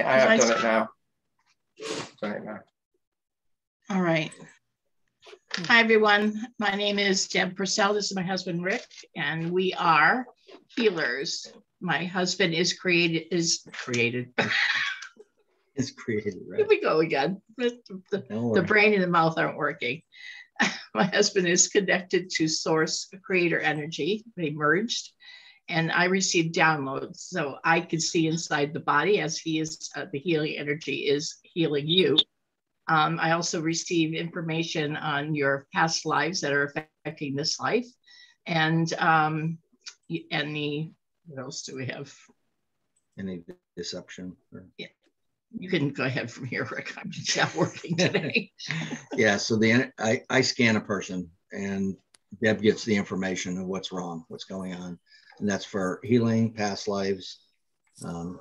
I have done it now. Done it now. All right. Hi, everyone. My name is Deb Purcell. This is my husband, Rick, and we are healers. My husband is created, is created. Is created, Here we go again. The, the- Don't the brain and the mouth aren't working. My husband is connected to source creator energy. They merged and I received downloads. So I could see inside the body as he is, uh, the healing energy is healing you. Um, I also received information on your past lives that are affecting this life. And, um, y- and the, what else do we have? Any deception? or- You can go ahead from here, Rick. I'm just not working today. Yeah, so the, I, I scan a person and Deb gets the information of what's wrong, what's going on. And that's for healing, past lives. Um,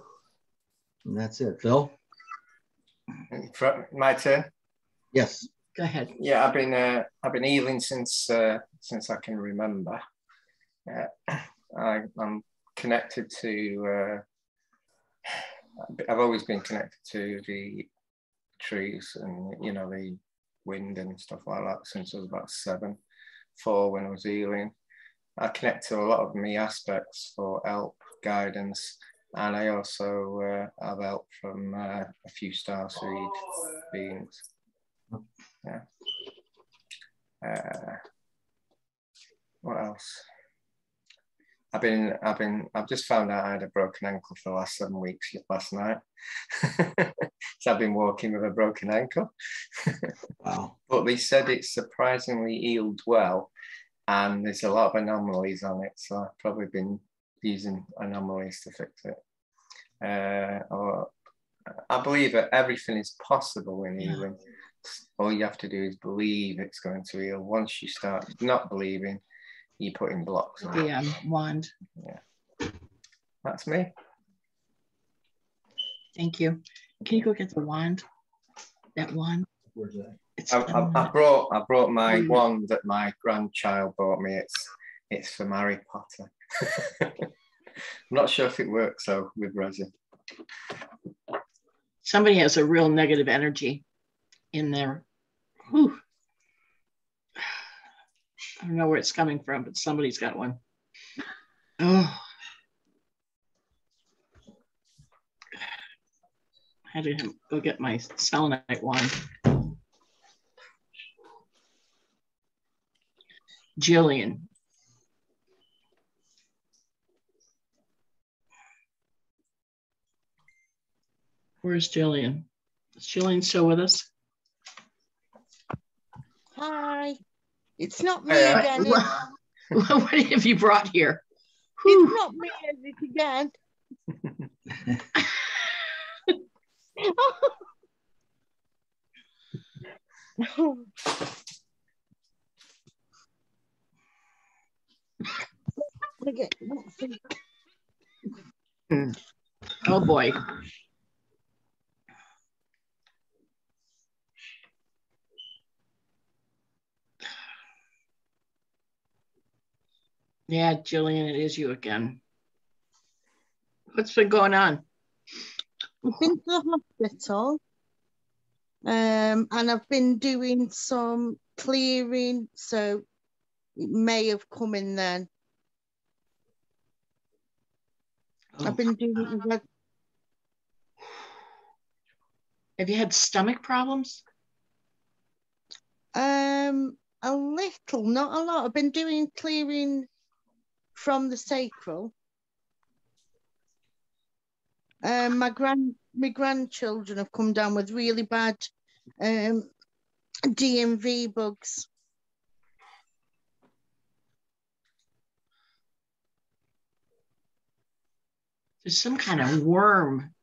and that's it. Phil? My turn. Yes. Go ahead. Yeah, I've been uh, I've been healing since uh, since I can remember. Uh, I, I'm connected to. Uh, I've always been connected to the trees and you know the wind and stuff like that since I was about seven, four when I was healing. I connect to a lot of me aspects for help, guidance, and I also uh, have help from uh, a few starseed beings. Yeah. Uh, what else? I've been, I've been, I've just found out I had a broken ankle for the last seven weeks last night. so I've been walking with a broken ankle. Wow. but they said it's surprisingly healed well, and there's a lot of anomalies on it. So I've probably been using anomalies to fix it. Uh, or I believe that everything is possible in Yeah. healing. All you have to do is believe it's going to heal. Once you start not believing, you put in blocks. on it. The um, wand. That's me. Thank you. Can you go get the wand? That wand. Where's that? I, I, I brought I brought my Mm. wand that my grandchild bought me. It's it's from Harry Potter. I'm not sure if it works though with resin. somebody has a real negative energy in there. Whew. I don't know where it's coming from, but somebody's got one. Oh. I had to go get my selenite wand. Jillian. Where's Jillian? Is Jillian still with us? Hi. It's not me Hey, uh, again. It's, what have you brought here? it's Whew. not me again. Okay, let's see. Oh boy. Yeah, Jillian, it is you again. What's been going on? I've been to the hospital um, and I've been doing some clearing, so it may have come in then. Oh, I've been doing it. have you had stomach problems? Um, a little, not a lot. I've been doing clearing from the sacral. Um, my grand my grandchildren have come down with really bad um D&V bugs. There's some kind of worm.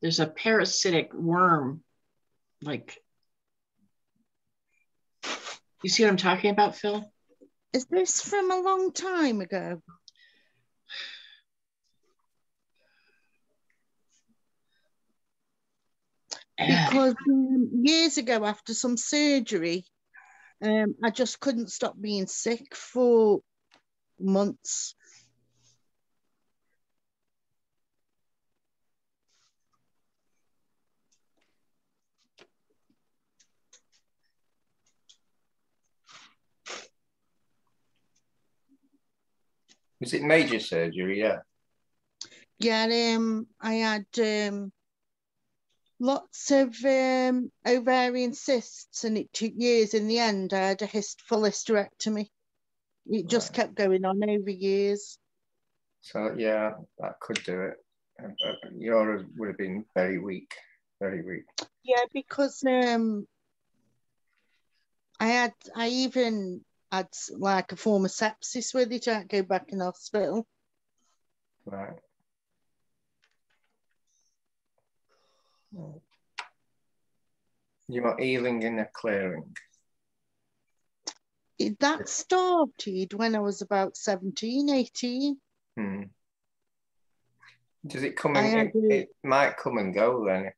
There's a parasitic worm, like. You see what I'm talking about, Phil? Is this from a long time ago? Because um, years ago, after some surgery, um, I just couldn't stop being sick for months. Was it major surgery? Yeah. Yeah, um, I had um, lots of um, ovarian cysts, and it took years. In the end, I had a hyst- full hysterectomy. It just Right. kept going on over years. So yeah, that could do it. Uh, Yours would have been very weak, very weak. Yeah, because um, I had, I even had like a form of sepsis with it. I had to go back in hospital. Right. You want healing in a clearing. It, that started when I was about 17, 18. Hmm. Does it come and it, it might come and go then?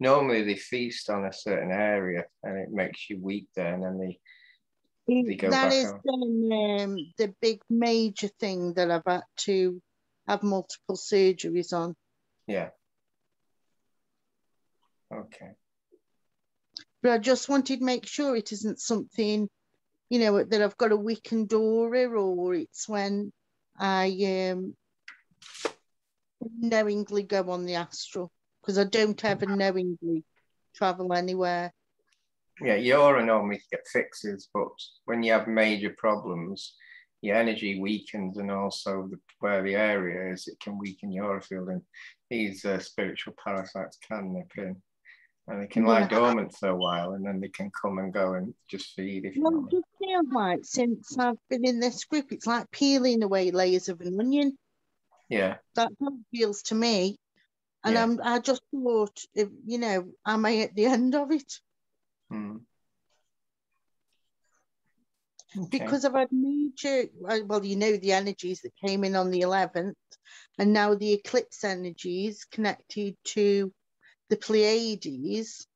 Normally they feast on a certain area and it makes you weak then and then they That is been um, the big major thing that I've had to have multiple surgeries on. yeah. Okay. But I just wanted to make sure it isn't something, you know, that I've got a weakened aura or it's when I um, knowingly go on the astral because I don't ever knowingly travel anywhere. Yeah, your aura normally get fixes, but when you have major problems, your energy weakens, and also the, where the area is, it can weaken your field. And these uh, spiritual parasites can nip in, and they can lie Yeah. dormant for a while, and then they can come and go and just feed. If you know Well, what it just feels like since I've been in this group, it's like peeling away layers of an onion. Yeah, That feels to me. And Yeah. I'm, I just thought, if, you know, am I at the end of it? Hmm. Okay. because I've had major, well, you know, the energies that came in on the 11th, and now the eclipse energies connected to the Pleiades.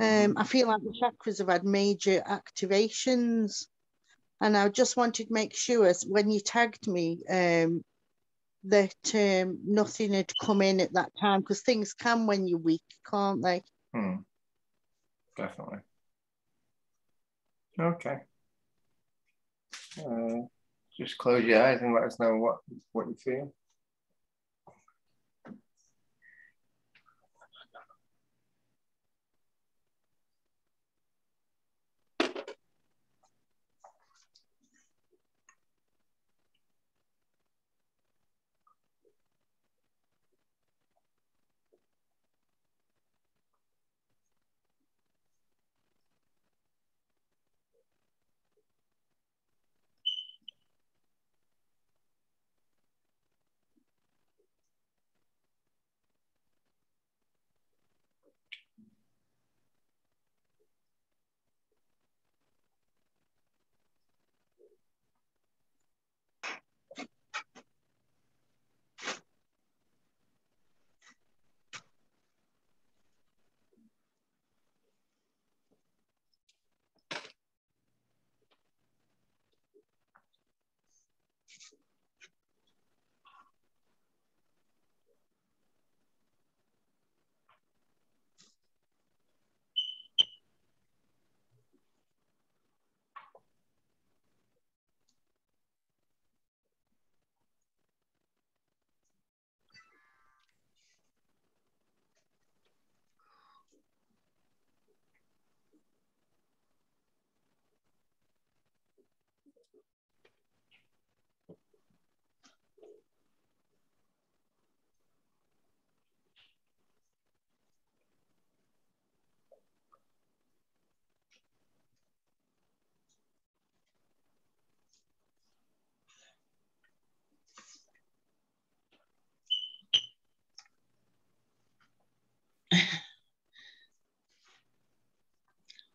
Um, I feel like the chakras have had major activations, and I just wanted to make sure when you tagged me um, that um, nothing had come in at that time because things can when you're weak, can't they? Hmm. Definitely. Okay. Uh, just close your eyes and let us know what what you feel.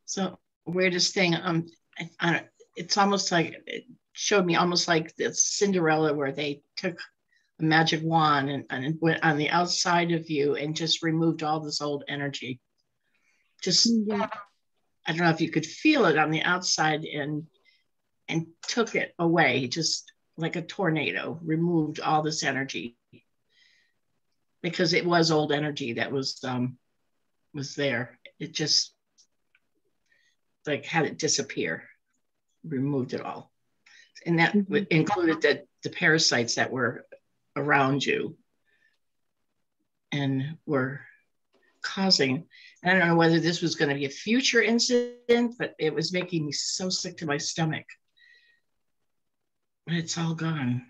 So weirdest thing, um, I, I don't, it's almost like it showed me almost like the Cinderella where they took a magic wand and, and went on the outside of you and just removed all this old energy. Just Yeah. I don't know if you could feel it on the outside and and took it away, just like a tornado, removed all this energy because it was old energy that was um was there. It just like had it disappear, removed it all. And that mm-hmm. included the, the parasites that were around you and were causing. I don't know whether this was going to be a future incident, but it was making me so sick to my stomach. But it's all gone.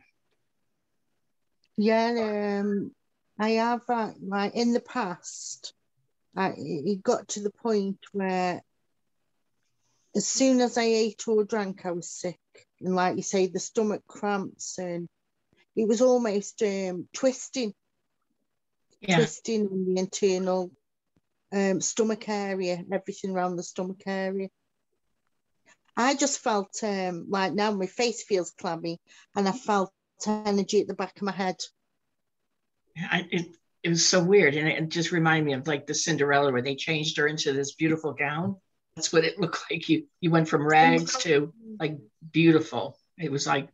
Yeah, um, I have uh, like in the past. I, it got to the point where, as soon as I ate or drank, I was sick, and like you say, the stomach cramps, and it was almost um, twisting yeah. twisting on the internal um, stomach area, everything around the stomach area. I just felt um, like now my face feels clammy and I felt energy at the back of my head. I, it, it was so weird. And it, just reminded me of like the Cinderella where they changed her into this beautiful gown. That's what it looked like. You you went from rags to like beautiful. It was like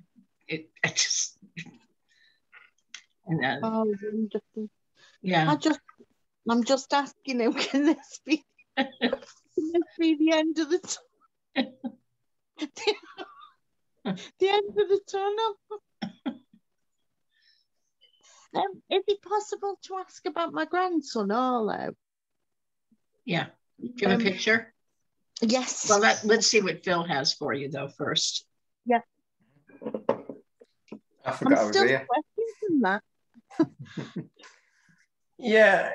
it I just and, uh, oh, wonderful. Yeah. I just, I'm just asking him, can this be, can this be the end of the tunnel? the end of the tunnel. um, is it possible to ask about my grandson, Arlo? Yeah. Do you have um, a picture? Yes. Well, let, let's see what Phil has for you, though, first. Yeah. I forgot I'm I was still here. that. Yeah,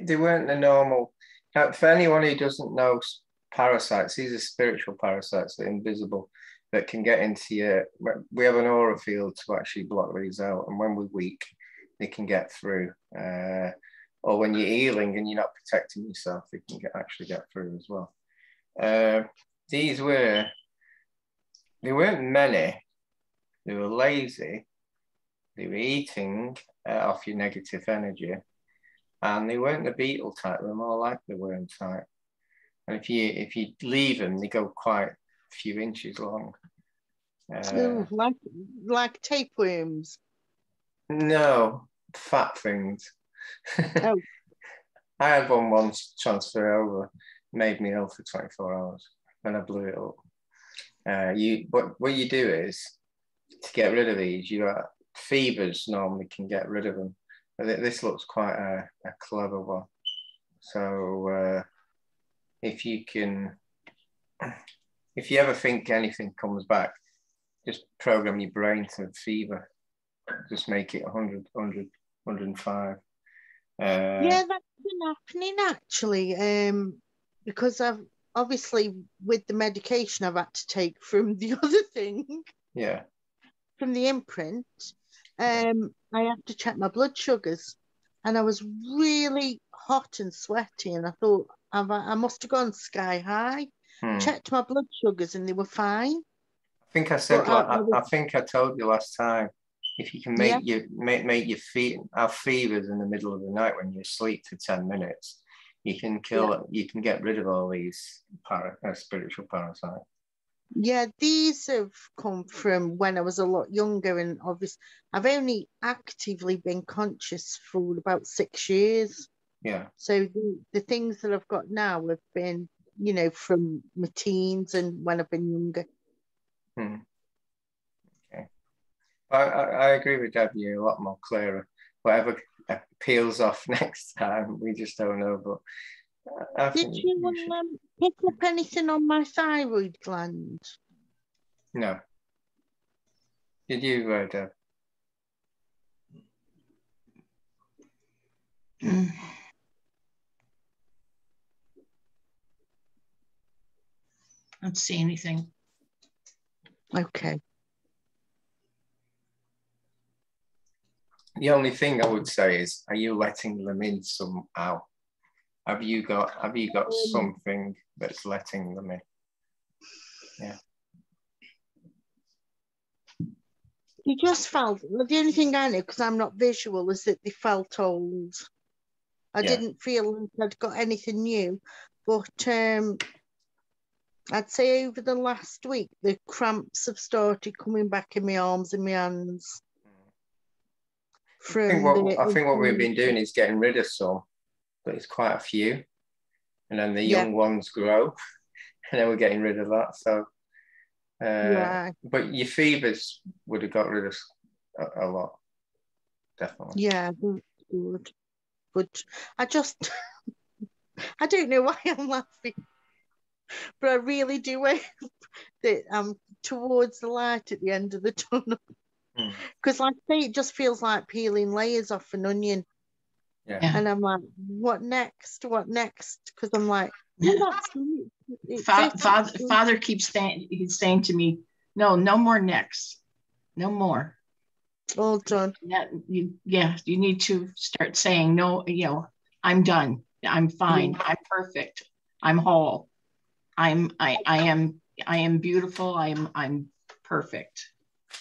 they weren't the normal. Now, For anyone who doesn't know parasites, these are spiritual parasites, they're invisible, that can get into your. We have an aura field to actually block these out, and when we're weak, they can get through. Uh, or when you're healing and you're not protecting yourself, they can get, actually get through as well. Uh, these were, they weren't many, they were lazy, they were eating uh, off your negative energy. And they weren't the beetle type, they were more like the worm type. And if you if you leave them, they go quite a few inches long. Uh, Ooh, like like tapeworms. No, fat things. Oh. I had one once transfer over, made me ill for 24 hours, and I blew it up. Uh, you what you do is to get rid of these, you uh, fevers normally can get rid of them. This looks quite a, a clever one. So uh, if you can, if you ever think anything comes back, just program your brain to fever. Just make it 100, 100, 105. Uh, yeah, that's been happening actually. Um, because I've obviously with the medication I've had to take from the other thing. Yeah. From the imprint, um, I had to check my blood sugars, and I was really hot and sweaty, and I thought I must have gone sky high. Hmm. Checked my blood sugars, and they were fine. I think I said, like, I, I, I, think I told you last time, if you can make yeah. your make, make your feet have fevers in the middle of the night when you sleep for 10 minutes, you can kill yeah. you can get rid of all these para, uh, spiritual parasites. Yeah, these have come from when I was a lot younger, and obviously, I've only actively been conscious for about six years. Yeah. So the, the things that I've got now have been, you know, from my teens and when I've been younger. Hmm. Okay. I, I, I agree with Debbie, a lot more clearer. Whatever peels off next time, we just don't know. But I Did you, you um, pick up anything on my thyroid gland? No. Did you, uh, Deb? Mm. I don't see anything. Okay. The only thing I would say is, are you letting them in somehow? Have you got have you got something that's letting them in? Yeah. You just felt the only thing I know because I'm not visual is that they felt old. I yeah. didn't feel like I'd got anything new, but um, I'd say over the last week the cramps have started coming back in my arms and my hands. I think what I think what we've been doing is getting rid of some but it's quite a few. And then the young yeah. ones grow, and then we're getting rid of that. So Uh, yeah, But your fevers would have got rid of a, a lot, definitely. yeah, good, good. But I just, I don't know why I'm laughing, but I really do hope that I'm towards the light at the end of the tunnel. Mm. Because, like I say, it just feels like peeling layers off an onion. Yeah. Yeah. And I'm like, what next? What next? Because I'm like, no, that's it. Fa- father, father keeps saying, he's saying to me, no, no more next. No more. all done. That, you, yeah, you need to start saying, no, you know, I'm done. I'm fine. I'm perfect. I'm whole. I'm, I, I am, I am beautiful. I'm, I'm perfect.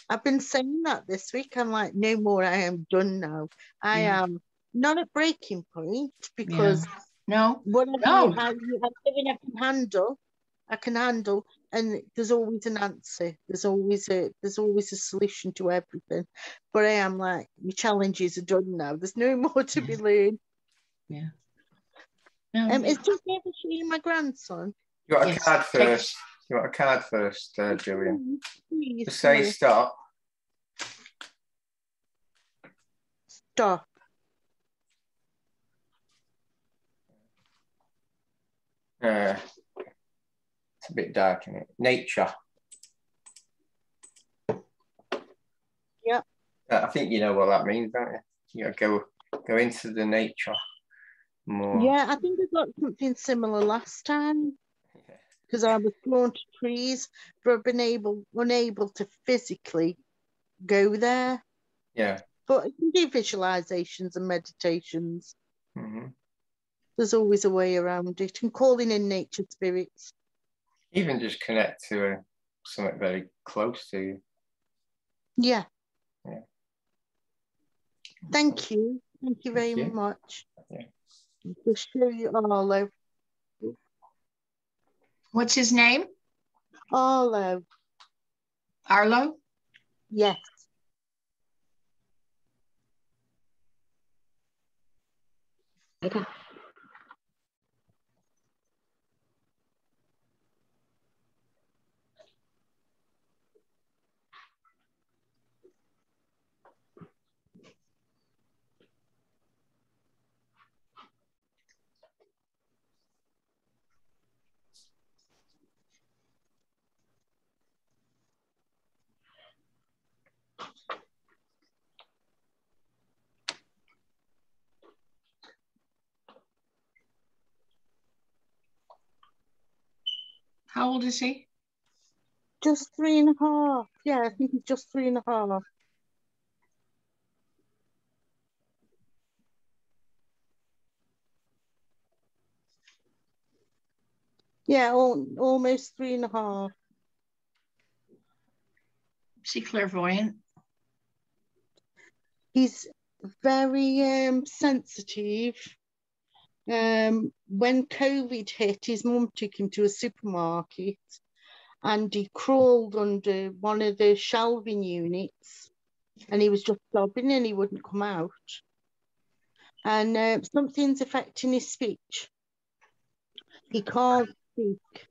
I've been saying that this week. I'm like, no more. I am done now. I Yeah. am not at breaking point because No, whatever No. you have, you have I can handle. I can handle, and there's always an answer. There's always a there's always a solution to everything. But I am like, my challenges are done now. There's no more to be learned. no. Um, is just ever seeing my grandson? You want a Yes. card Take- first? You want a card first, uh, Julian? Please, Just say stop. stop. Uh, it's a bit dark in it. Nature. Yep. Uh, I think you know what that means, don't you? You go go into the nature more. Yeah, I think I got something similar last time. Because I was drawn to trees, but I've been able unable to physically go there. Yeah. But I can do visualizations and meditations. Mhm. There's always a way around it, and calling in nature spirits. Even just connect to a, something very close to you. Yeah. Yeah. Thank you. Thank you very Thank you. much. Yeah. To show you Arlo. What's his name? Arlo. Arlo? Yes. How old is he? Just three and a half. Yeah, I think he's just three and a half. Yeah, al- almost three and a half. Is he clairvoyant? He's very um, sensitive. Um, when COVID hit, his mum took him to a supermarket and he crawled under one of the shelving units and he was just sobbing and he wouldn't come out. And uh, something's affecting his speech. He can't speak.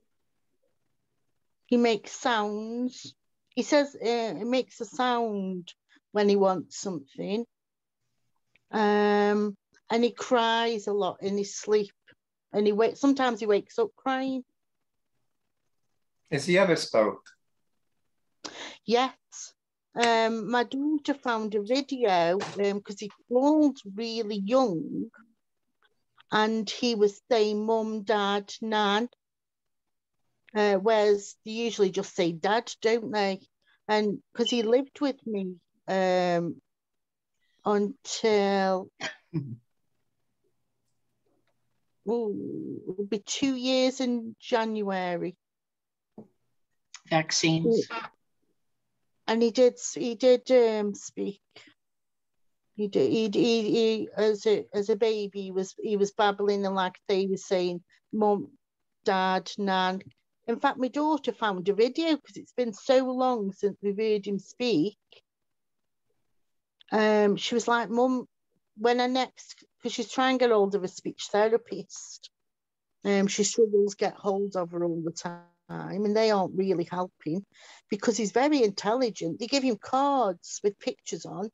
He makes sounds. He says uh, makes a sound when he wants something. Um, and he cries a lot in his sleep. And he wakes sometimes he wakes up crying. Has he ever spoke? Yes. Um, my daughter found a video because he crawled really young and he was saying mum, dad, nan. Uh, whereas they usually just say dad, don't they? And because he lived with me um, until it'll be two years in January. Vaccines. and he did he did um speak he did he, he, he as a as a baby he was he was babbling and like they were saying mum dad nan in fact my daughter found a video because it's been so long since we've heard him speak um she was like mum when I next because she's trying to get hold of a speech therapist um she struggles get hold of her all the time and they aren't really helping because he's very intelligent. They give him cards with pictures on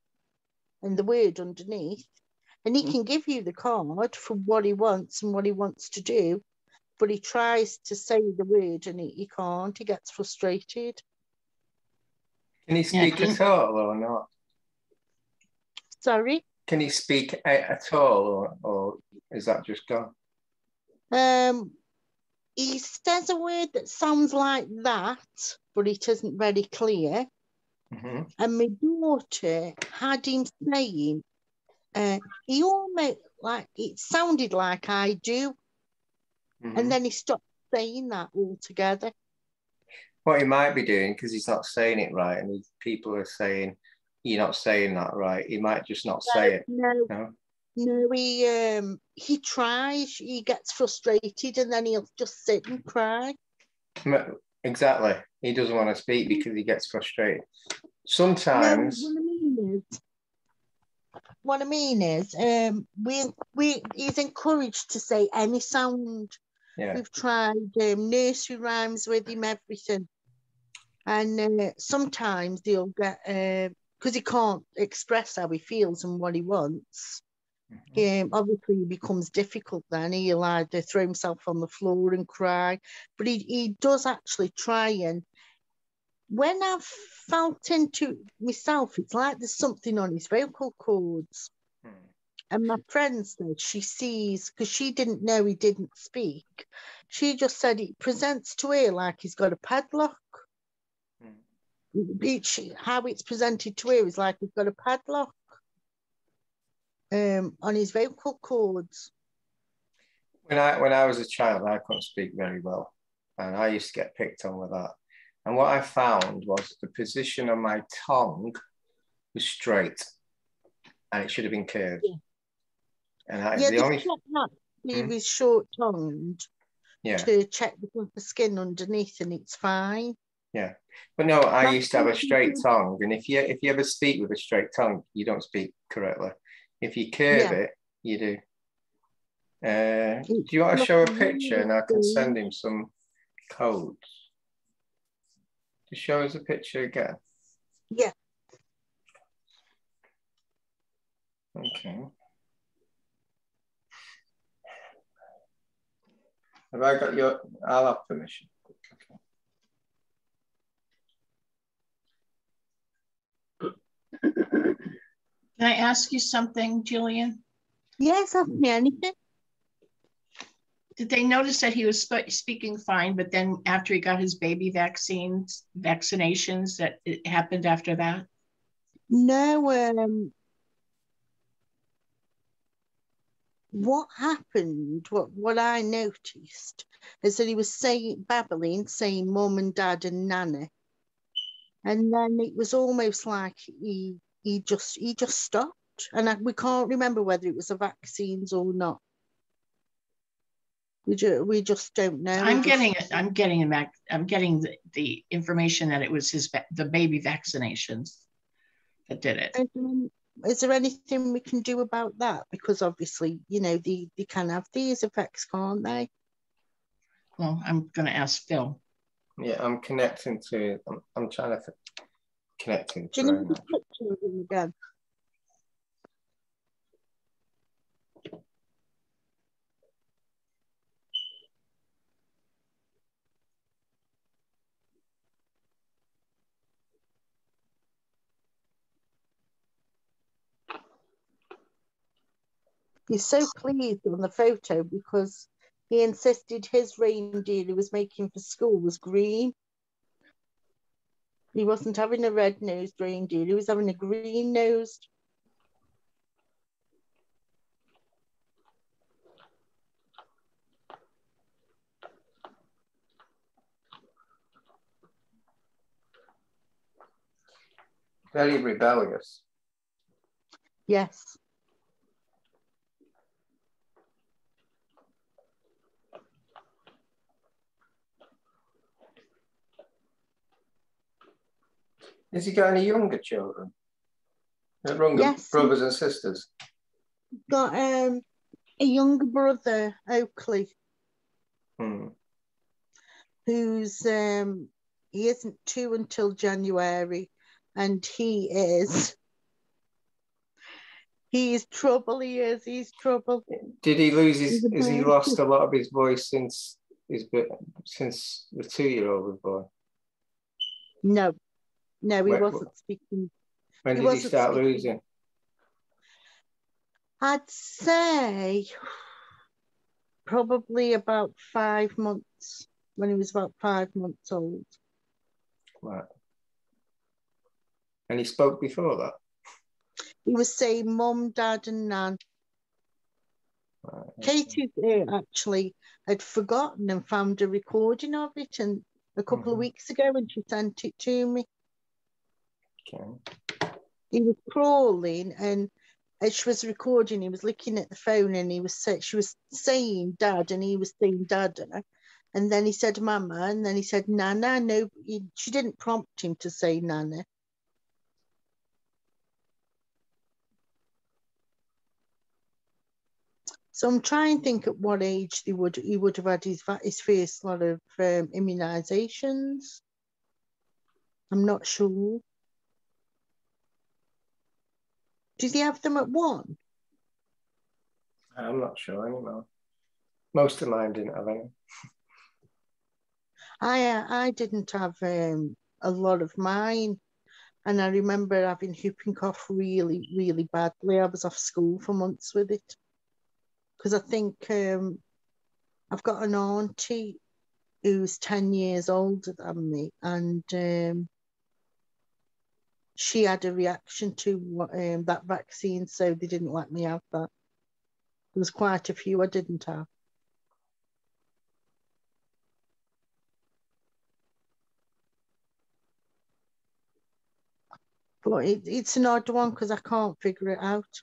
and the word underneath, and he mm. can give you the card for what he wants and what he wants to do, but he tries to say the word and he, he can't. He gets frustrated. Can he speak yeah. at all or not? Sorry? Can he speak at all or, or is that just gone? Um, he says a word that sounds like that, but it isn't very clear. Mm-hmm. And my daughter had him saying, uh, he almost like it sounded like I do. Mm-hmm. And then he stopped saying that altogether. What he might be doing, because he's not saying it right, and people are saying, You're not saying that right, he might just not no, say it. No, no, no, he um he tries, he gets frustrated and then he'll just sit and cry. Exactly. He doesn't want to speak because he gets frustrated. Sometimes no, what I mean is what I mean is um we we he's encouraged to say any sound. Yeah. We've tried um, nursery rhymes with him, everything. And uh, sometimes he'll get because he can't express how he feels and what he wants um, obviously it becomes difficult then. He'll either throw himself on the floor and cry, but he, he does actually try and when I've felt into myself, it's like there's something on his vocal cords. Hmm. And my friend said she sees, because she didn't know he didn't speak, she just said it presents to her like he's got a padlock. Hmm. how it's presented to her is like he's got a padlock um, on his vocal cords. When I when I was a child, I couldn't speak very well, and I used to get picked on with that. And what I found was the position of my tongue was straight, and it should have been curved. Yeah. And that yeah, the only. That. He hmm? was short tongued. Yeah. To check the skin underneath, and it's fine. Yeah, but no, I That's used to have a straight tongue, and if you if you ever speak with a straight tongue, you don't speak correctly. If you curve yeah. it, you do. Uh, do you want to show a picture and I can send him some codes? To show us a picture again. Yeah. Okay. Have I got your, I'll have permission. Can I ask you something, Julian? Yes, ask me anything. Did they notice that he was sp speaking fine, but then after he got his baby vaccines, vaccinations, that it happened after that? No. Um, what happened, what, what I noticed, is that he was saying, babbling, saying mom and dad and nana. And then it was almost like he he just he just stopped, and I, we can't remember whether it was the vaccines or not. We just we just don't know. I'm getting it. I'm getting back. I'm getting the, the information that it was his the baby vaccinations that did it. Um, is there anything we can do about that? Because obviously, you know, they, they can have these effects, can't they? Well, I'm going to ask Phil. Yeah, I'm connecting to. I'm, I'm trying to connecting. Do you need the picture of him again? He's so pleased on the photo because he insisted his reindeer he was making for school was green. He wasn't having a red nosed reindeer, he was having a green nosed. Very rebellious. Yes. Has he got any younger children? Younger yes. brothers and sisters? Got um, a younger brother, Oakley. Hmm. who's um, he isn't two until January, and he is. He is trouble. He is. He's trouble. Did he lose his? Has he lost a lot of his voice since his since the two-year-old was born? No, no, he When- wasn't speaking. When He did he start speaking. losing? I'd say probably about five months when he was about five months old. Right. And he spoke before that. He was saying mum, dad, and nan. Right. Katie uh, actually had forgotten and found a recording of it and a couple of Mhm. weeks ago and she sent it to me. Okay. He was crawling and as she was recording, he was looking at the phone and he was say, she was saying dad and he was saying dada. And then he said mama and then he said nana. No, he, she didn't prompt him to say nana. So I'm trying to think at what age he would he would have had his his first lot of um. I'm not sure. Did he have them at one? I'm not sure anymore. Most of mine didn't have any. I uh, I didn't have um, a lot of mine, and I remember having whooping cough really really badly. I was off school for months with it because I think um, I've got an auntie who's ten years older than me, and um, she had a reaction to um, that vaccine, so they didn't let me have that. There was quite a few I didn't have. But it, it's an odd one because I can't figure it out.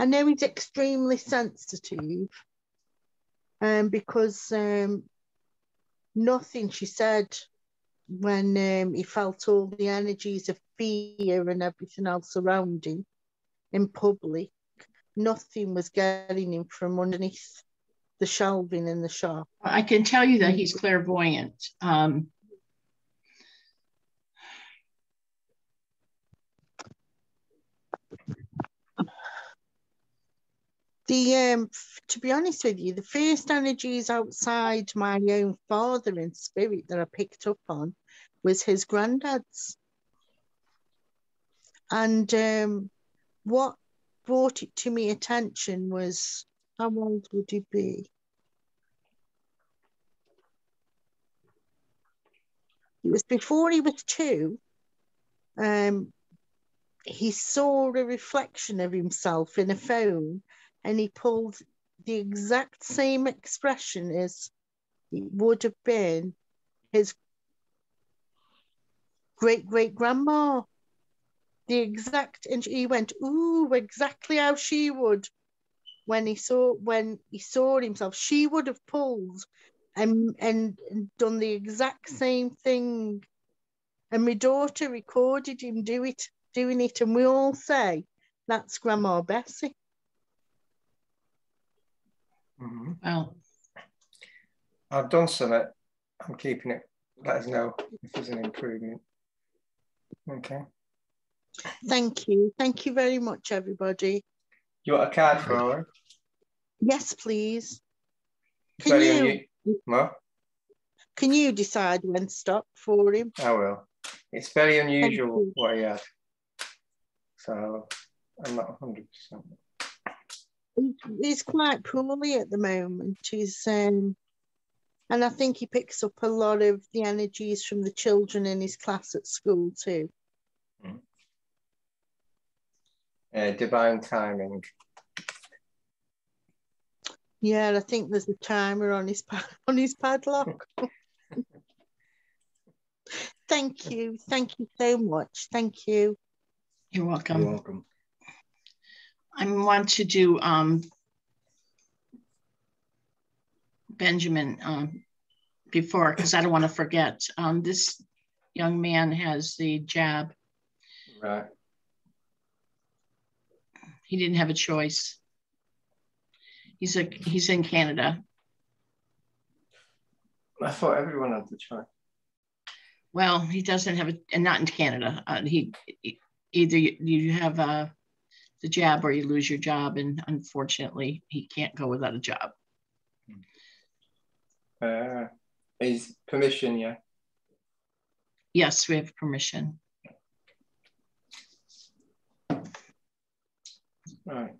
I know he's extremely sensitive um, because um, nothing she said when um, he felt all the energies of fear and everything else around him in public, nothing was getting him from underneath the shelving in the shop. I can tell you that he's clairvoyant. Um, The um, to be honest with you, the first energies outside my own father in spirit that I picked up on was his granddad's. And um, what brought it to my attention was how old would he be? It was before he was two. Um, he saw a reflection of himself in a phone and he pulled the exact same expression as it would have been his great great grandma. The exact, and he went, "Ooh, exactly how she would." When he saw when he saw himself, she would have pulled and and, done the exact same thing. And my daughter recorded him do it, doing it, and we all say that's Grandma Bessie. Mhm. well, I've done some. it. I'm keeping it. Let us know if there's an improvement. Okay. Thank you. Thank you very much, everybody. You want a card for her? Yes, please. Can Very you unu- What? can you decide when to stop for him? I will. It's very unusual what he had. So I'm not 100%. He- He's quite poorly at the moment. He's um, and I think he picks up a lot of the energies from the children in his class at school too. Uh, divine timing. Yeah, I think there's a timer on his pa- on his padlock. Thank you. Thank you so much. Thank you. you're welcome. You're welcome. I want to do um, Benjamin um, before because I don't want to forget. Um, this young man has the jab. Right. He didn't have a choice. He's a he's in Canada. I thought everyone had the choice. Well, he doesn't have a, and not in Canada. Uh, he either you, you have uh, the jab or you lose your job, and unfortunately, he can't go without a job. Uh, is permission, yeah. Yes, we have permission. Right.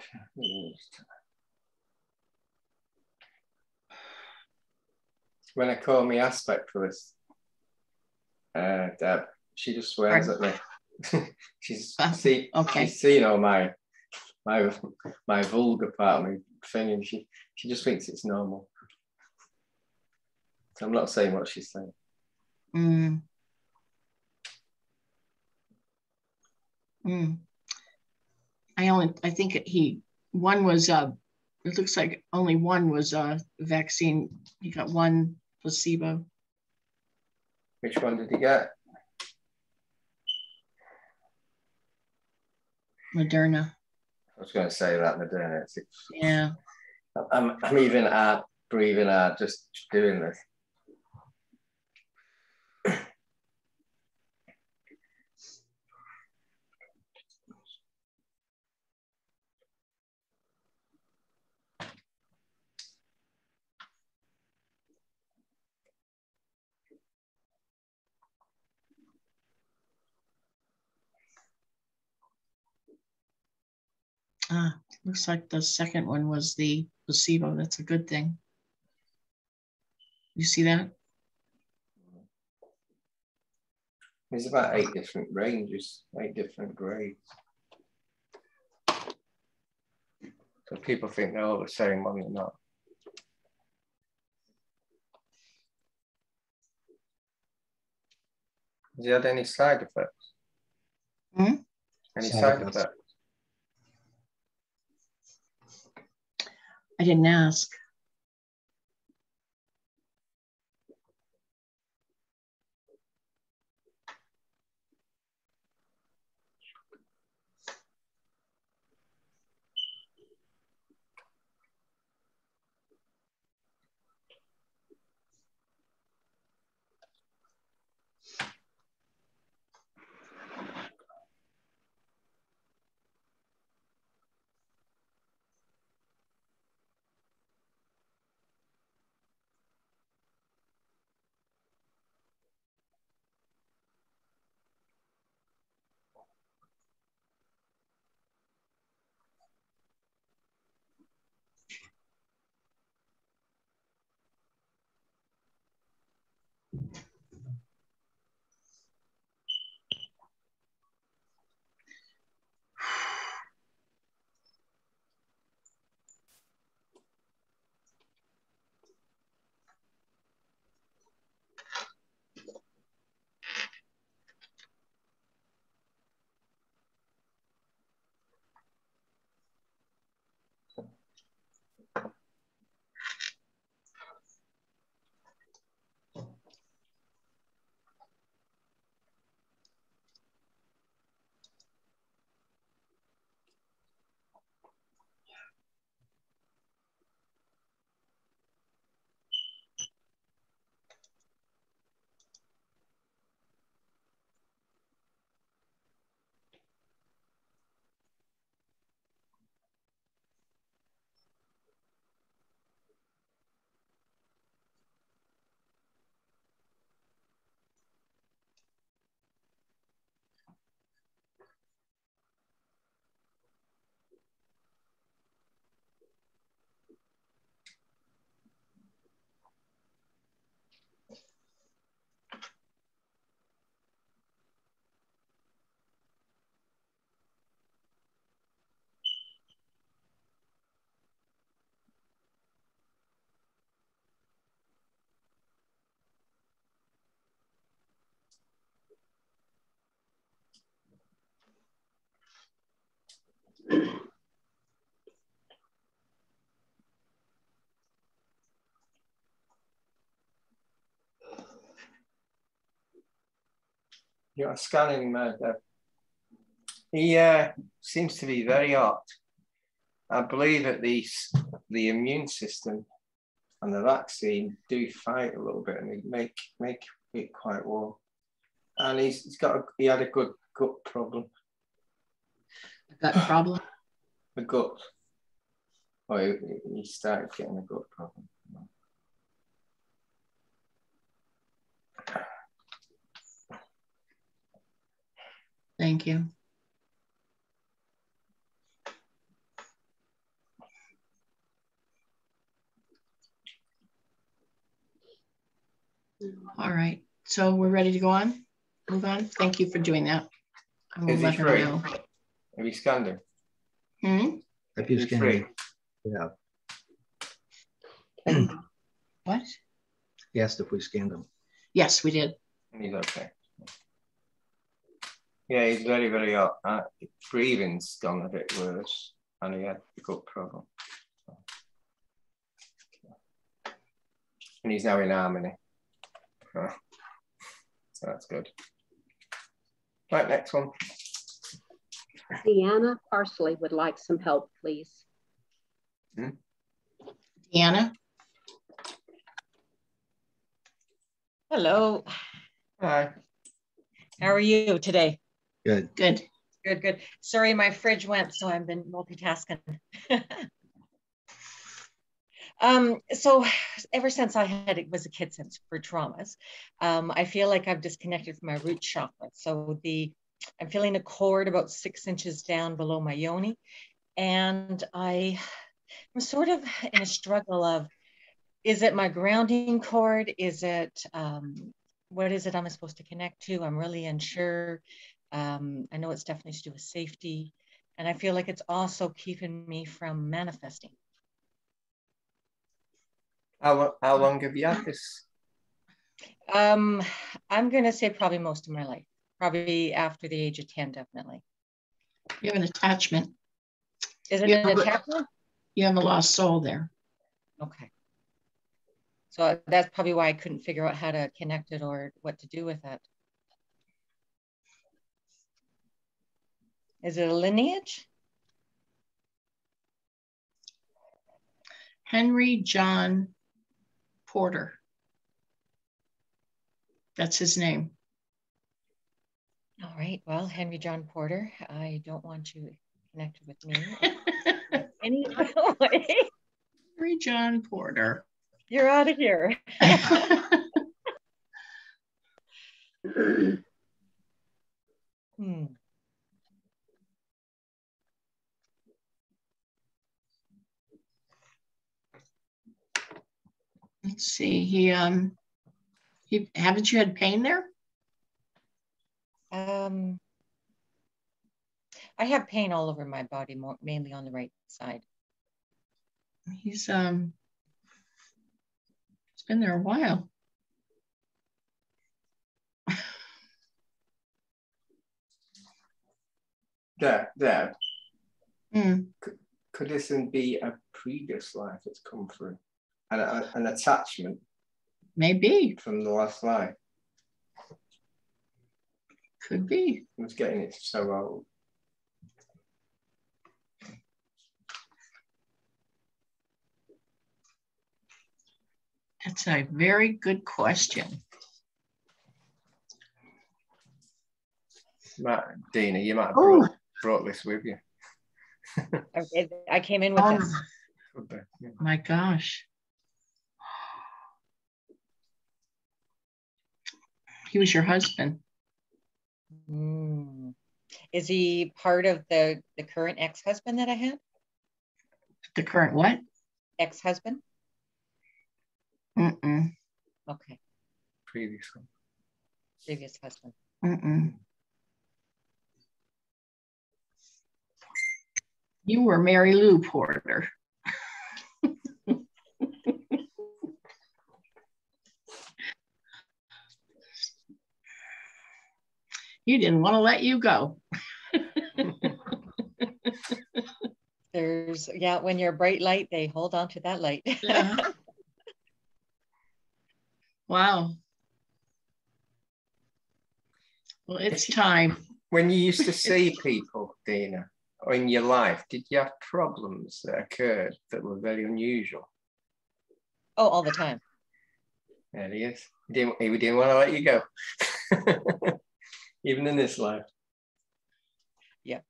When I call me aspect for this, uh, Deb, she just swears at me. she's Uh, see, okay. she's seen all my my my vulgar part of me thing, and she she just thinks it's normal. So I'm not saying what she's saying. Mm. Mm. I only, I think he, one was, uh, it looks like only one was a vaccine. He got one placebo. Which one did he get? Moderna. I was going to say that Moderna. It's, Yeah. I'm, I'm even hard, breathing out, just doing this. Ah, looks like the second one was the placebo. That's a good thing. You see that? There's about eight different ranges, eight different grades. So people think they're all the same when they're not. Has he had any side effects? Hmm? Any Side side effects. effects? I didn't ask. You are scanning him, uh, He uh, seems to be very hot. I believe at least the immune system and the vaccine do fight a little bit and they make make it quite warm. And he's, he's got a, he had a good gut problem. A gut problem. a gut. Oh, he, he started getting a gut problem. Thank you. All right, so we're ready to go on, move on. Thank you for doing that. I will Is he let her free? know. Have you scanned him? Hmm? If you He's scan, free. yeah, What? he asked if we scanned them. Yes, we did. He's okay. Yeah, he's very, very hot. Uh, breathing's gone a bit worse, and he had a gut problem. And he's now in harmony. So that's good. Right, next one. Deanna Parsley would like some help, please. Deanna? Hello, Hi. how are you today? Good. Good. Good, good. Sorry, my fridge went, so I've been multitasking. um, so ever since I had it was a kid since for traumas, um, I feel like I've disconnected from my root chakra. So the I'm feeling a cord about six inches down below my yoni, and I am sort of in a struggle of is it my grounding cord? Is it um, what is it I'm supposed to connect to? I'm really unsure. Um, I know it's definitely to do with safety. And I feel like it's also keeping me from manifesting. How, lo- how long have you had this? Um, I'm going to say probably most of my life, probably after the age of 10, definitely. You have an attachment. Is it Yeah, an but- attachment? You have a lost soul there. Okay. So that's probably why I couldn't figure out how to connect it or what to do with it. Is it a lineage? Henry John Porter. That's his name. All right. Well, Henry John Porter, I don't want you connected with me any way. Henry John Porter. You're out of here. Hmm. Let's see. He um he haven't you had pain there? Um, I have pain all over my body, more, mainly on the right side. He's um it's been there a while. Dad, Dad, Hmm. could this be a previous life that's come through? And a, an attachment Maybe. from the last life? Could be. I was getting it so old. That's a very good question. Matt, Dina, you might have brought, brought this with you. Okay, I came in with Oh this. Could be, yeah. my gosh. He was your husband. Hmm. Is he part of the, the current ex-husband that I had? The current what? Ex-husband? Mm-mm. Okay, Previous one. previous husband. Mm-mm. You were Mary Lou Porter. He didn't want to let you go. There's, yeah, when you're a bright light, they hold on to that light. Yeah. wow. Well, it's time. When you used to see people, Dina, in your life, did you have problems that occurred that were very unusual? Oh, all the time. There he is. He didn't, he didn't want to let you go. Even in this life. Yeah.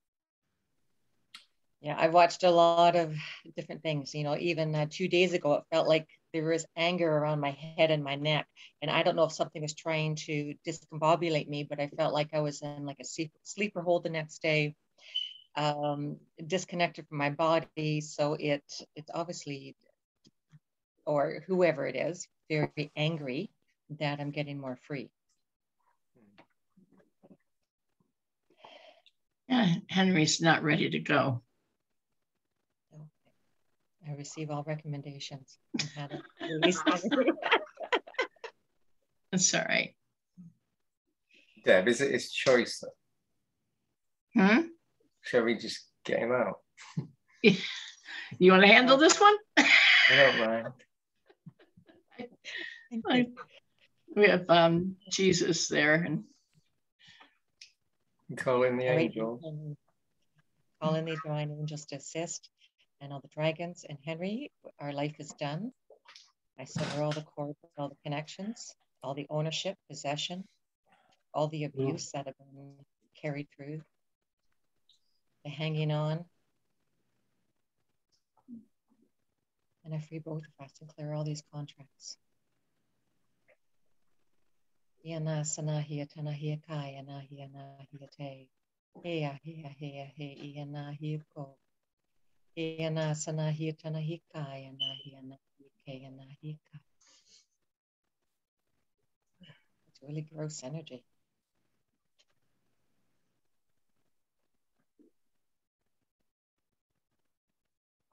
Yeah, I've watched a lot of different things. You know, even uh, two days ago, it felt like there was anger around my head and my neck. And I don't know if something was trying to discombobulate me, but I felt like I was in like a sleep, sleeper hold the next day, um, disconnected from my body. So it it's obviously, or whoever it is, very angry that I'm getting more free. Yeah, Henry's not ready to go. I receive all recommendations on how to That's all right. Deb, is it his choice? Though? Hmm? Shall we just get him out? You want to handle this one? I don't mind. I- we have um, Jesus there, and Call in the angels. and Call in the divine angels to assist and all the dragons. And Henry, our life is done. I sever all the cords, all the connections, all the ownership, possession, all the mm. abuse that have been carried through, the hanging on. And I free both of us and clear all these contracts. Yana sanahia tanahia kaya nahia nahia te. Hea hea hea he ia nahia ko. Yana sanahia tanahia kaya nahia nahia kaya nahia ka. It's really gross energy.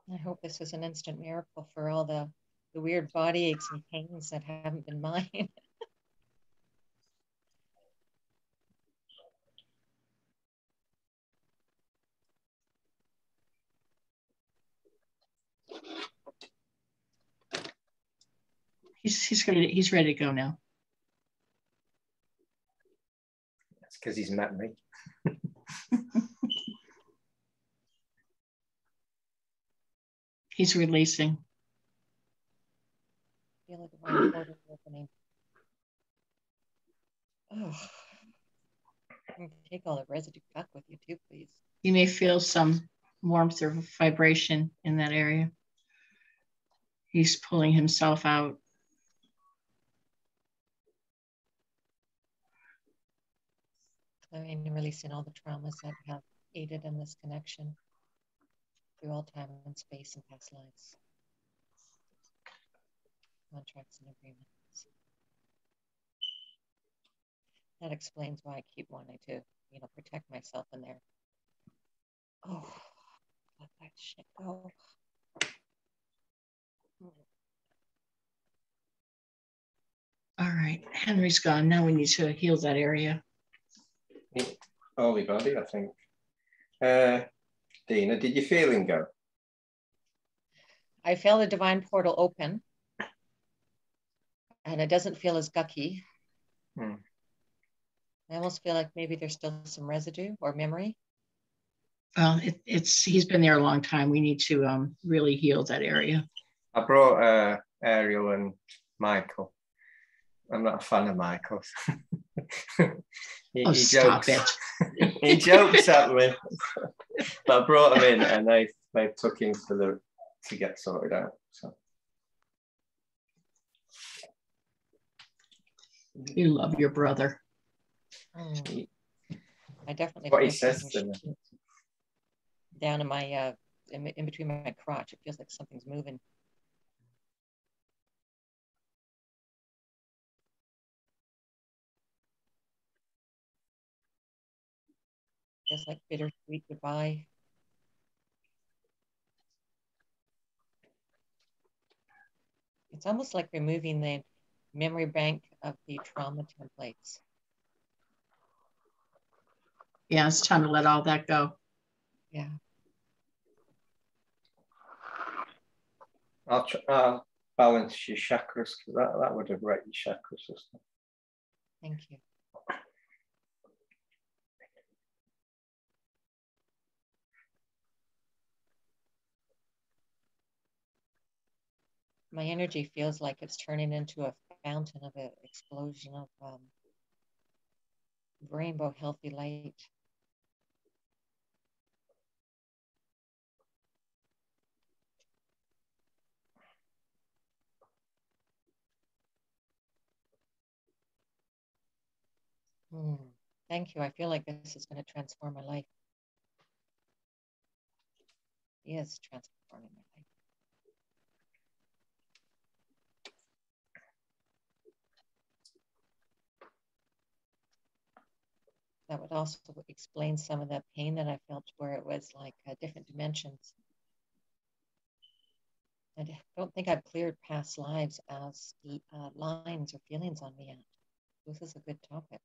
I hope this was an instant miracle for all the, the weird body aches and pains that haven't been mine. he's he's ready. He's ready to go now. That's because he's met me. He's releasing. feel like a divine opening. Oh, and take all the residue back with you too, please. You may feel some warmth or vibration in that area. He's pulling himself out. And releasing all the traumas that have aided in this connection through all time and space and past lives. Contracts and agreements. That explains why I keep wanting to, you know, protect myself in there. Oh, let that shit go. All right, Henry's gone. Now we need to heal that area. Holy body, I think. Uh, Dina, did you feel him go? I feel the divine portal open, and it doesn't feel as gucky. Hmm. I almost feel like maybe there's still some residue or memory. Well, it, it's he's been there a long time. We need to um, really heal that area. I brought uh, Ariel and Michael. I'm not a fan of Michael. he, Oh, he stop jokes. he jokes at me. but I brought him in and they they took him for the to get sorted out. So You love your brother. Mm. I definitely what he says to me. down in my uh in, in between my crotch. It feels like something's moving. Feels like bittersweet goodbye. It's almost like removing the memory bank of the trauma templates. Yeah, it's time to let all that go. Yeah. I'll, tr- I'll balance your chakras because that, that would have wrecked your chakra system. Thank you. My energy feels like it's turning into a fountain of an explosion of um, rainbow healthy light. Hmm. Thank you. I feel like this is going to transform my life. Yes, transforming my life. That would also explain some of the pain that I felt where it was like uh, different dimensions. I don't think I've cleared past lives as uh, lines or feelings on me yet. This is a good topic.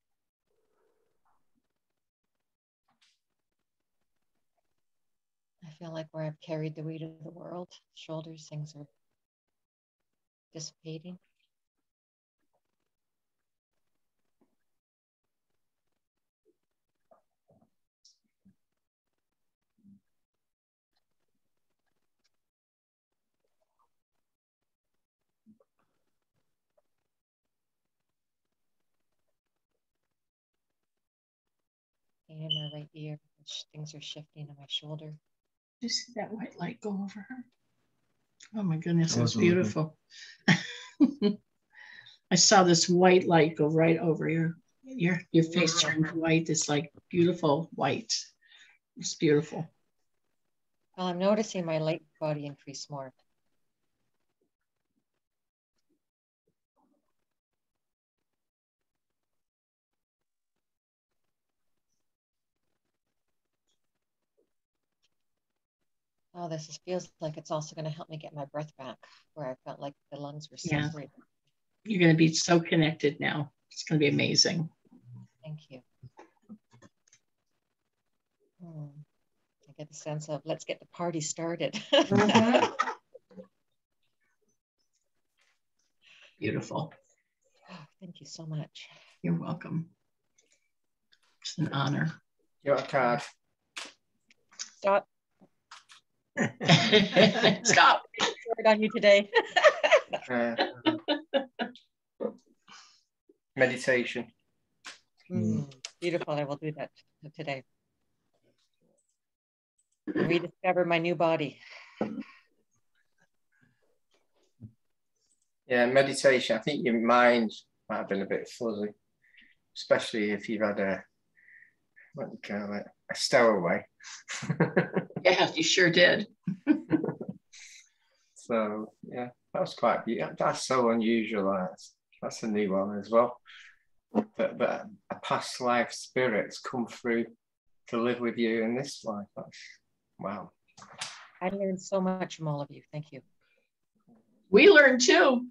I feel like where I've carried the weight of the world, shoulders, things are dissipating. In my right ear, things are shifting in my shoulder you see that white light go over her? Oh my goodness, it was beautiful. I saw this white light go right over your your your face turned white. This like beautiful white. It's beautiful. Well, I'm noticing my light body increase more. Oh, this is, feels like it's also going to help me get my breath back where I felt like the lungs were separated. Yeah. You're going to be so connected now. It's going to be amazing. Thank you. Hmm. I get the sense of let's get the party started. Mm-hmm. Beautiful. Oh, thank you so much. You're welcome. It's an honor. Your card. Stop. Stop. Word on you today. uh, meditation. Mm, beautiful. I will do that today. Rediscover my new body. Yeah, meditation. I think your mind might have been a bit fuzzy, especially if you've had a what do you call it, a stowaway. yeah, you sure did. so yeah, that was quite beautiful. That's so unusual. That's, that's a new one as well. That, that a past life spirit's come through to live with you in this life. That's wow. I learned so much from all of you. Thank you. We learned too.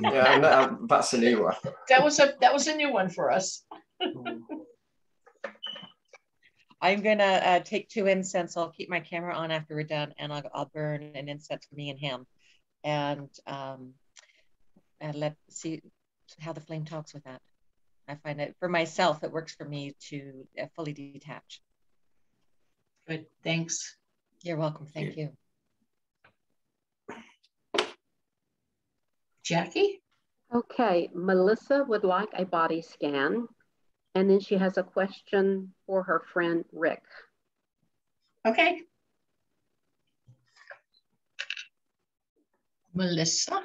yeah, that, that's a new one. That was a that was a new one for us. Mm. I'm gonna uh, take two incense. I'll keep my camera on after we're done, and I'll, I'll burn an incense for me and him, and um, and let see how the flame talks with that. I find it for myself, it works for me to uh, fully detach. Good. Thanks. You're welcome. Thank you. Jackie? Okay, Melissa would like a body scan. And then she has a question for her friend Rick. Okay. Melissa.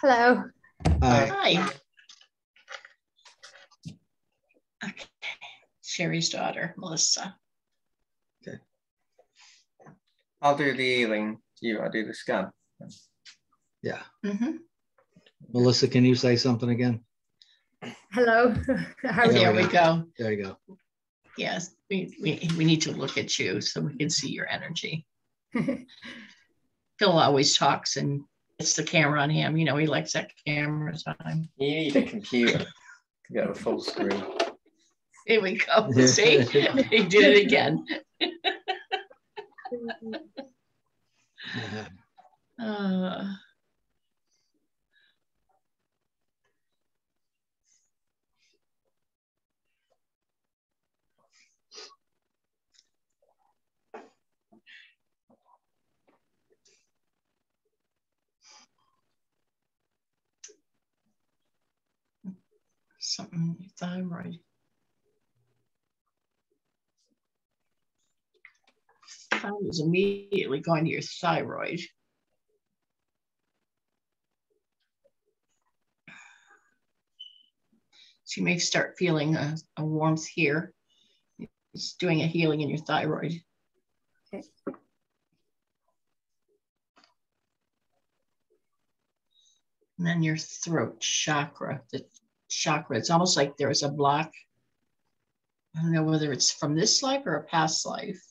Hello. Hi. Hi. Okay. Sherry's daughter, Melissa. Okay. I'll do the healing. You, I'll do the scan. Yeah. Mm-hmm. Melissa, can you say something again? Hello. How are there we go. There you go. Yes, we, we, we need to look at you so we can see your energy. Phil always talks and it's the camera on him. You know, he likes that camera time. You need a computer to get a full screen. Here we go. See, he did it again. uh, something in your thyroid. Thumb is immediately going to your thyroid. So you may start feeling a, a warmth here. It's doing a healing in your thyroid. Okay. And then your throat chakra, the chakra, it's almost like there is a block. I don't know whether it's from this life or a past life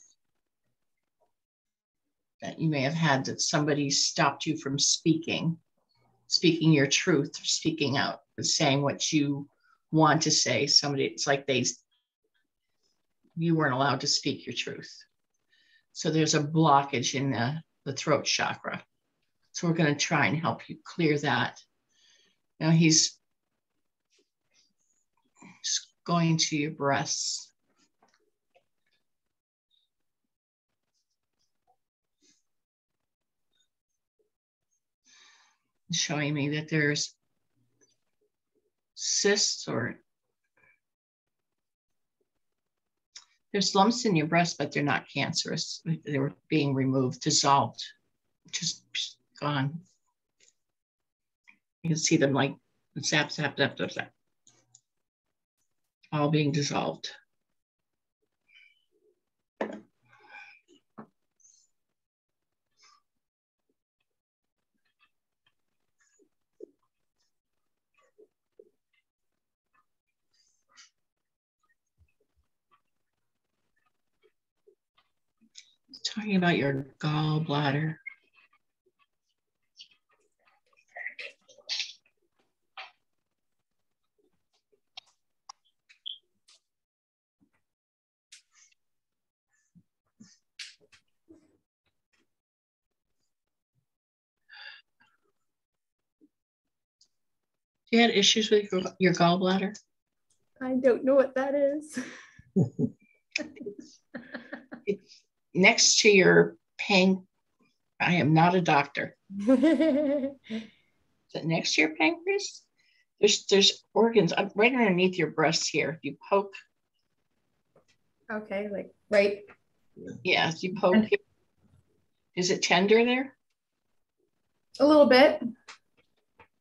that you may have had that somebody stopped you from speaking, speaking your truth, speaking out, saying what you want to say. Somebody, it's like they, you weren't allowed to speak your truth. So there's a blockage in the, the throat chakra. So we're going to try and help you clear that. Now he's going to your breasts. Showing me that there's cysts or there's lumps in your breast, but they're not cancerous. They were being removed, dissolved, just gone. You can see them like zap, zap, zap, zap, zap, all being dissolved. Talking about your gallbladder. You had issues with your, your gallbladder? I don't know what that is. next to your pain. I am not a doctor. is it next to your pancreas? There's there's organs right underneath your breasts here. You poke. Okay, like right. Yeah, you poke. Is it tender there? A little bit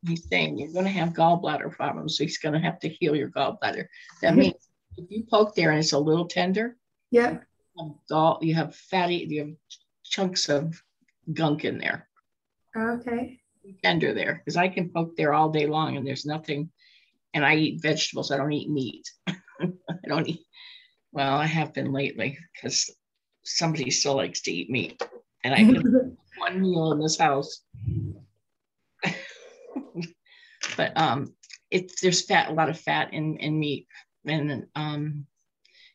he's saying you're going to have gallbladder problems. So he's going to have to heal your gallbladder. That mm-hmm. means if you poke there and it's a little tender, yeah, gall, you have fatty, you have chunks of gunk in there. Okay. Tender there because I can poke there all day long and there's nothing. And I eat vegetables. I don't eat meat. I don't eat. Well, I have been lately because somebody still likes to eat meat, and I one meal in this house but um, it there's fat, a lot of fat in, in meat, and um,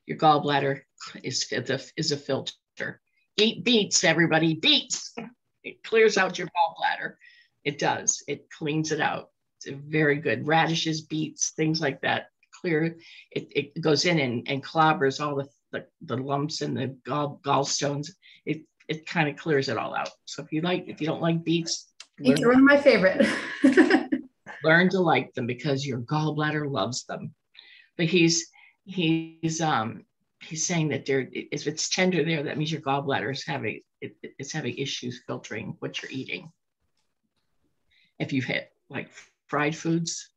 your gallbladder is is a filter. Eat beets, everybody. Beets. It clears out your gallbladder. It does. It cleans it out. It's very good. Radishes, beets, things like that. Clear. It, it goes in and, and clobbers all the, the, the lumps and the gall, gallstones. It it kind of clears it all out. So if you like, if you don't like beets, beets are one of my favorite. learn to like them because your gallbladder loves them. But he's he's um he's saying that there if it's tender there, that means your gallbladder is having it, it's having issues filtering what you're eating. If you've had like fried foods,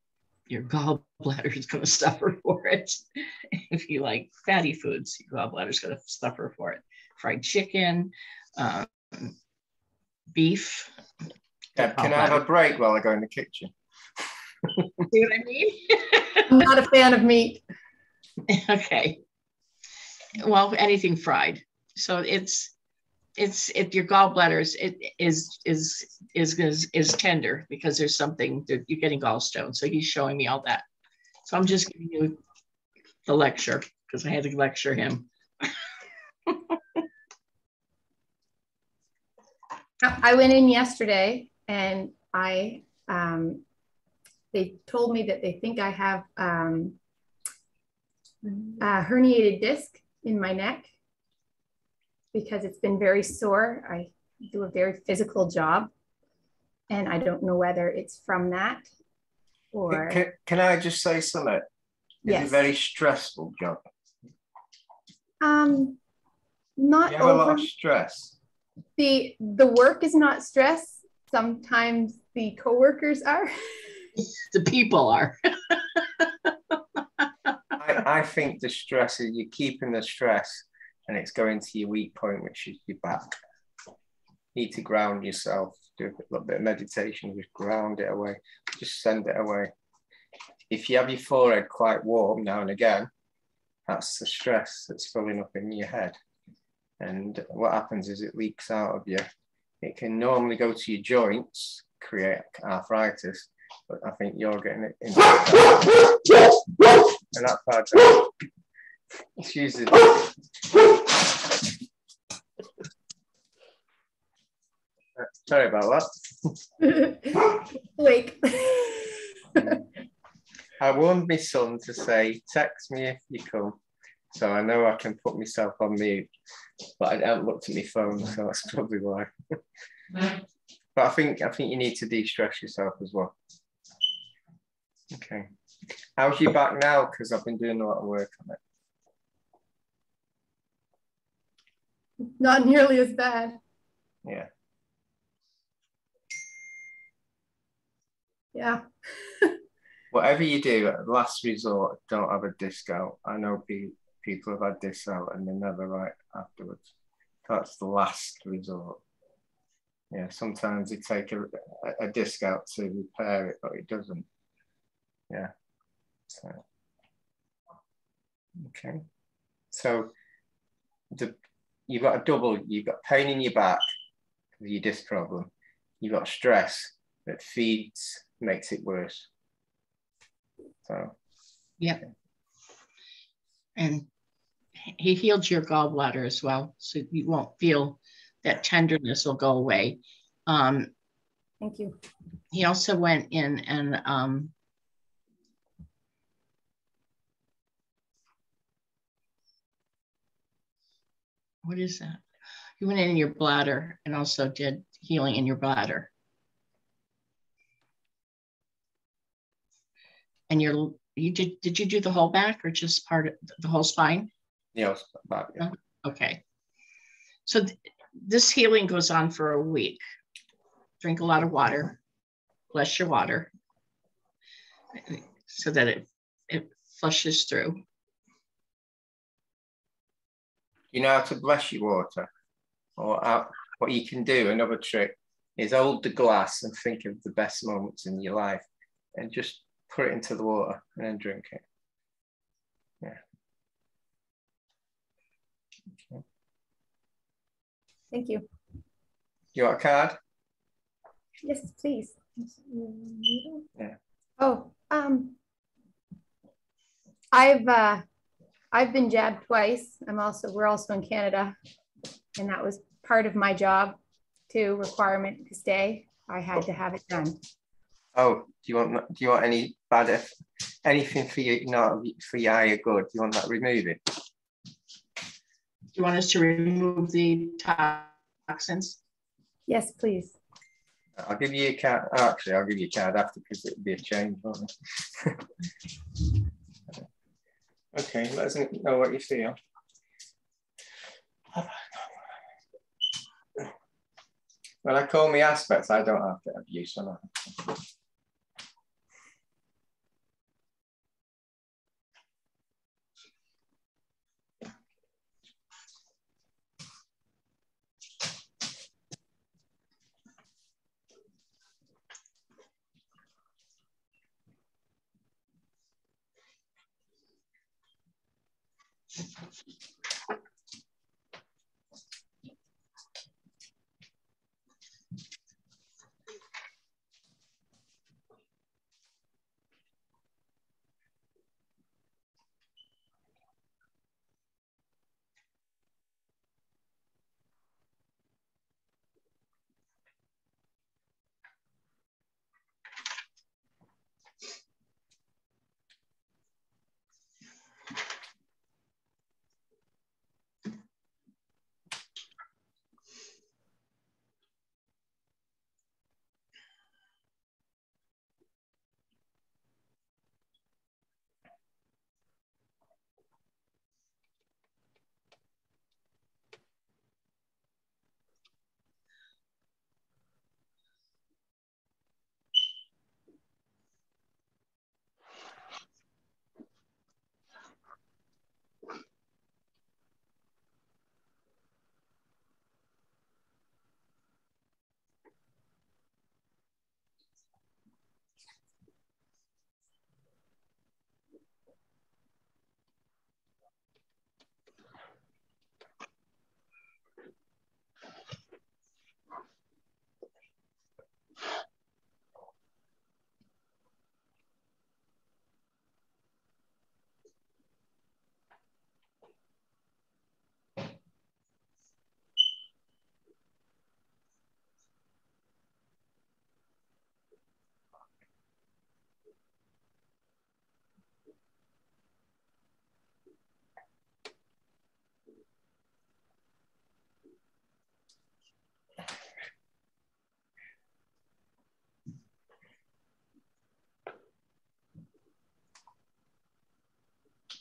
your gallbladder is going to suffer for it. if you like fatty foods, your gallbladder is going to suffer for it. Fried chicken, um, beef. Yeah, can I have a break while I go in the kitchen? See what I mean? I'm not a fan of meat. Okay. Well, anything fried. So it's it's if your gallbladder is it is is is is is tender because there's something that you're getting gallstones. So he's showing me all that. So I'm just giving you the lecture because I had to lecture him. I went in yesterday and I um, they told me that they think I have um, a herniated disc in my neck because it's been very sore. I do a very physical job and I don't know whether it's from that or. Can, can I just say something? Yes. a very stressful job. Um, not You have a lot of stress. The the work is not stress. Sometimes the coworkers are. The people are. I, I think the stress is you're keeping the stress and it's going to your weak point, which is your back. You need to ground yourself, do a little bit of meditation, just ground it away, just send it away. If you have your forehead quite warm now and again, that's the stress that's filling up in your head. And what happens is it leaks out of you. It can normally go to your joints, create arthritis, but I think you're getting it in. and that part. Excuse me. Uh, sorry about that. Wake. I warned my son to say, text me if you come. So I know I can put myself on mute, but I haven't looked at my phone, so that's probably why. but I think I think you need to de-stress yourself as well. Okay. How's your back now? Because I've been doing a lot of work on it. not nearly as bad. Yeah. Yeah. Whatever you do, last resort, don't have a disc out. I know pe- people have had discs out and they're never right afterwards. That's the last resort. Yeah, sometimes you take a, a, a disc out to repair it, but it doesn't. Yeah. So, okay. So, the you've got a double. You've got pain in your back with your disc problem. You've got stress that feeds makes it worse. So Yeah. And he healed your gallbladder as well. So you won't feel that tenderness will go away. Um, Thank you. he also went in and um, what is that? You went in your bladder and also did healing in your bladder. And your you did did you do the whole back or just part of the whole spine? yeah, about yeah. Oh, okay. So th- this healing goes on for a week. Drink a lot of water. Bless your water so that it it flushes through. You know how to bless your water, or how, what you can do. Another trick is hold the glass and think of the best moments in your life, and just put it into the water and then drink it. Yeah. Okay. Thank you. You want a card? Yes, please. Yeah. Oh, um, I've uh, I've been jabbed twice. I'm also we're also in Canada, and that was part of my job too. Requirement to stay. I had to have it done. Oh, do you want do you want any bad if anything for you? not for your eye good. Do you want that removing? Do you want us to remove the toxins? Yes, please. I'll give you a card. Actually, I'll give you a card after because it would be a change, won't it? okay, let us know what you feel. When I call me aspects, I don't have to abuse use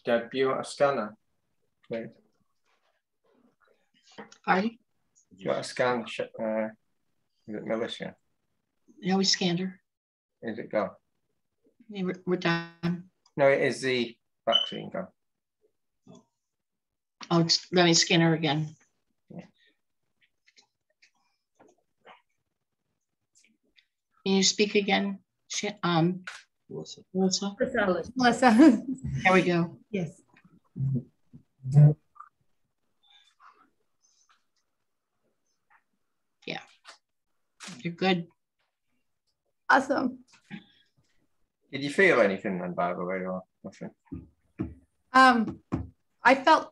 on it. Deb, do you a please? Pardon? Do you want a scan? sh- Uh, is it Melissa? No, we scanned her. Is it gone? We're we're done. No, it is the vaccine gone. Oh, it's- let me scan her again. Can you speak again? Um, Melissa. Melissa? Melissa. Melissa. There we go. yes. Yeah. You're good. Awesome. Did you feel anything then, by the way, or nothing? Um, I felt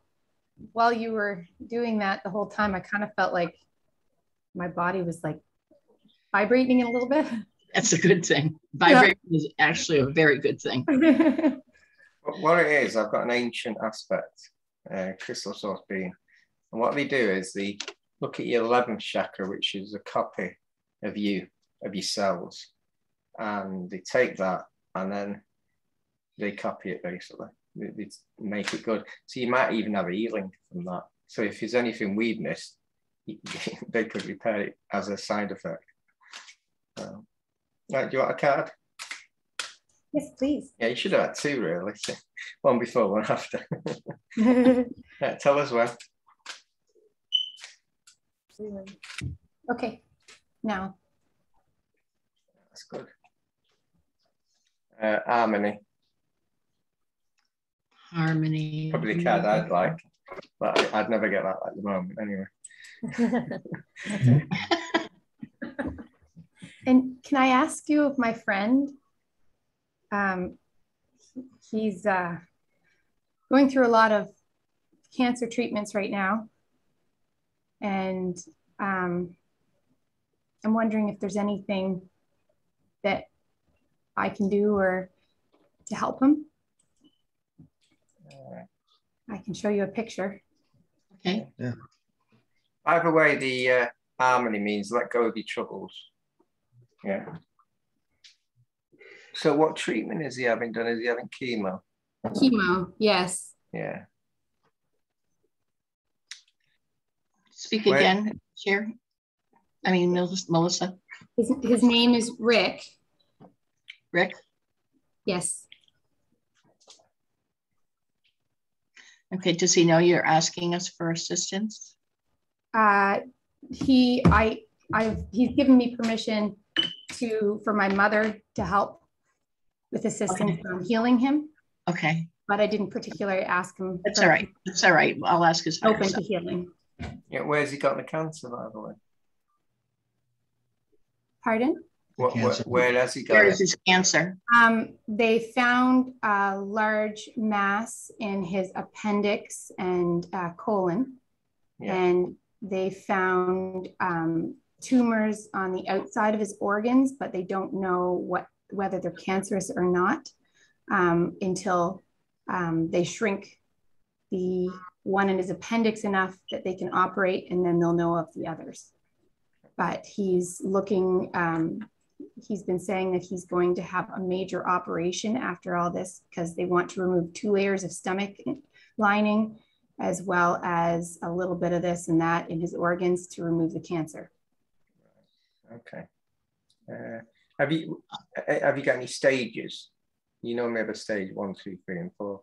while you were doing that the whole time, I kind of felt like my body was like vibrating a little bit. That's a good thing. Vibration is actually a very good thing. But what it is, I've got an ancient aspect, uh, crystal source being, and what they do is they look at your 11th chakra, which is a copy of you, of your cells, and they take that and then they copy it basically. They, they make it good. So you might even have a healing from that. So if there's anything we've missed, they could repair it as a side effect. Um, right, do you want a card? yes, please. Yeah, you should have had two really. One before, one after. Yeah, tell us where. okay, now That's good. Uh, harmony, Harmony. probably the card I'd like, but I'd never get that at the moment anyway. And can I ask you if my friend, um, he's uh, going through a lot of cancer treatments right now. And um, I'm wondering if there's anything that I can do or to help him. I can show you a picture. Okay. either way, the uh, harmony means let go of your troubles. Yeah. So what treatment is he having done? Is he having chemo? Chemo, yes. Yeah. Speak Where- again, Chair. I mean, Melissa, His, his name is Rick. Rick. Yes. Okay, does he know you're asking us for assistance? uh, he I I've he's given me permission to for my mother to help with assistance Okay. on healing him, Okay, but I didn't particularly ask him. that's all right. That's all right. I'll ask his Open to healing. Yeah. Where's he got the cancer, by the way? Pardon? What, where, Cancer. where has he got Where it? is his cancer? Um, they found a large mass in his appendix and uh, colon, Yeah. and they found um, tumors on the outside of his organs, but they don't know what whether they're cancerous or not um, until um, they shrink the one in his appendix enough that they can operate, and then they'll know of the others. But he's looking. Um, he's been saying that he's going to have a major operation after all this because they want to remove two layers of stomach lining as well as a little bit of this and that in his organs to remove the cancer. Okay. Uh, have you uh, have you got any stages? You normally have a stage one, two, three, and four.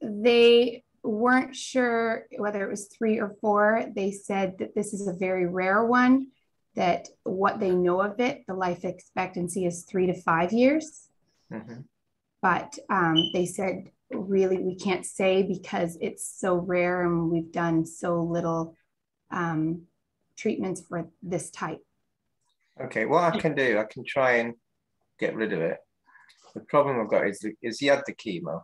They weren't sure whether it was three or four. They said that this is a very rare one, that what they know of it, the life expectancy is three to five years. Mhm. but um, they said really we can't say because it's so rare and we've done so little um, treatments for this type. Okay, what I can do, I can try and get rid of it. The problem I've got is, is he had the chemo.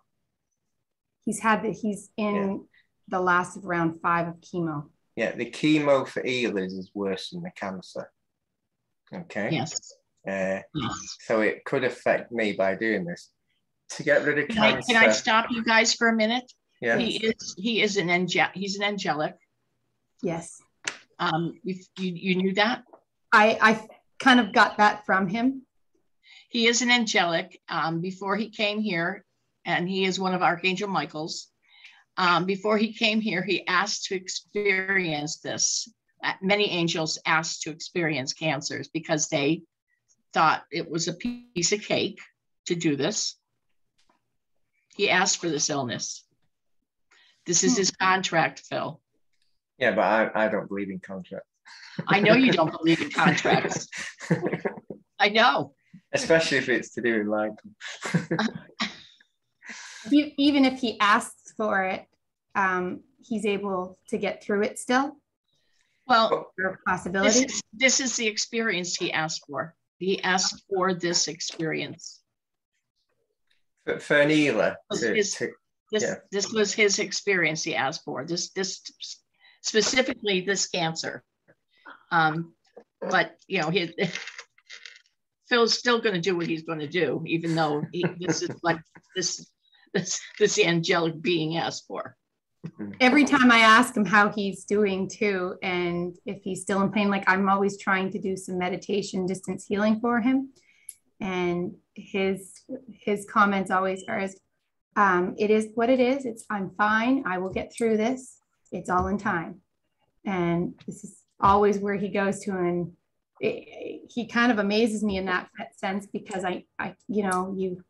He's had that he's in the last of round five of chemo. Yeah, the chemo for Ehlers is worse than the cancer. Okay. Yes. Uh, yes. so it could affect me by doing this. To get rid of Can I, cancer. can I stop you guys for a minute? yeah. He is he is an angel he's an angelic. Yes, Um, you, you you knew that I I kind of got that from him. he is an angelic. Um, before he came here, and he is one of Archangel Michael's. Um, before he came here, he asked to experience this. Uh, many angels asked to experience cancers because they thought it was a piece of cake to do this. He asked for this illness. This is his contract, Phil. Yeah, but I, I don't believe in contracts. I know you don't believe in contracts. I know. Especially if it's to do with Michael. even if he asks for it, um, he's able to get through it still. Well, Or possibility. this is, this is the experience he asked for. He asked for this experience. for, for an healer to, to This, Yeah. this was his experience he asked for, this, this specifically this cancer. Um, but, you know, he, Phil's still gonna do what he's gonna do, even though he, this is what this, this, this angelic being asked for. Every time I ask him how he's doing too, and if he's still in pain, like I'm always trying to do some meditation, distance healing for him. And his his comments always are as um, it is what it is. It's I'm fine. I will get through this. It's all in time. And this is always where he goes to. And it, he kind of amazes me in that sense because I, I, you know, you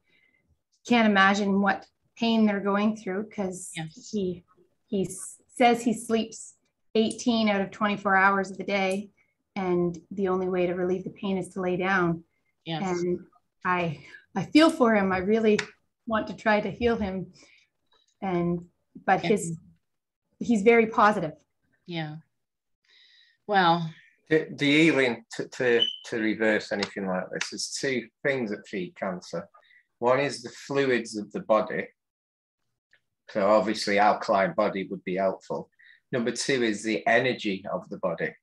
can't imagine what pain they're going through because Yes. he he says he sleeps 18 out of 24 hours of the day and the only way to relieve the pain is to lay down Yes, and i i feel for him i really want to try to heal him and but Yeah. his he's very positive yeah. Well, the, the to, to, to reverse anything like this is two things that feed cancer. One is the fluids of the body. So obviously alkaline body would be helpful. Number two is the energy of the body.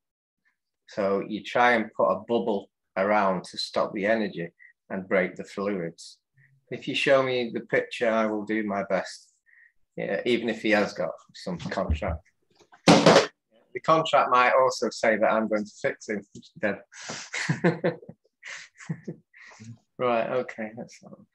So you try and put a bubble around to stop the energy and break the fluids. If you show me the picture, I will do my best, yeah, even if he has got some contract. The contract might also say that I'm going to fix him. Dead. right, okay, that's all.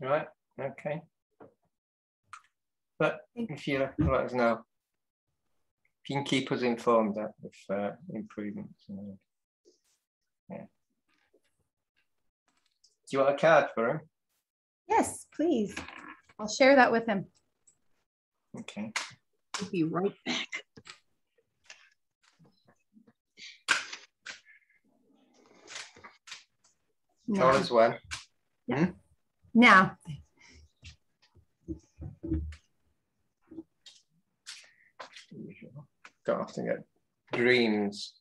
Right, okay. But if you let us know, if you can keep us informed of uh, improvements. and, Yeah. Do you want a card for him? yes please i'll share that with him Okay. I'll be right back. Tell now, us when. now Don't often get dreams.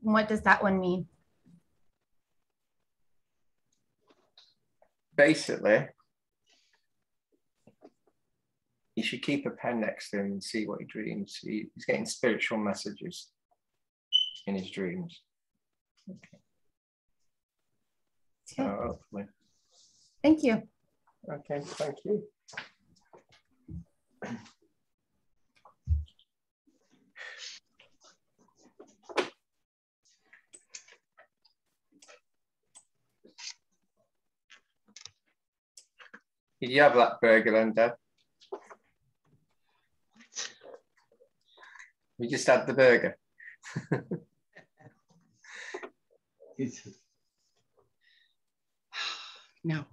What does that one mean? Basically, you should keep a pen next to him and see what he dreams. He, he's getting spiritual messages in his dreams. Okay. Okay. Uh, hopefully. Thank you. Okay, thank you. Did you have that burger then, Deb? We just had the burger. No.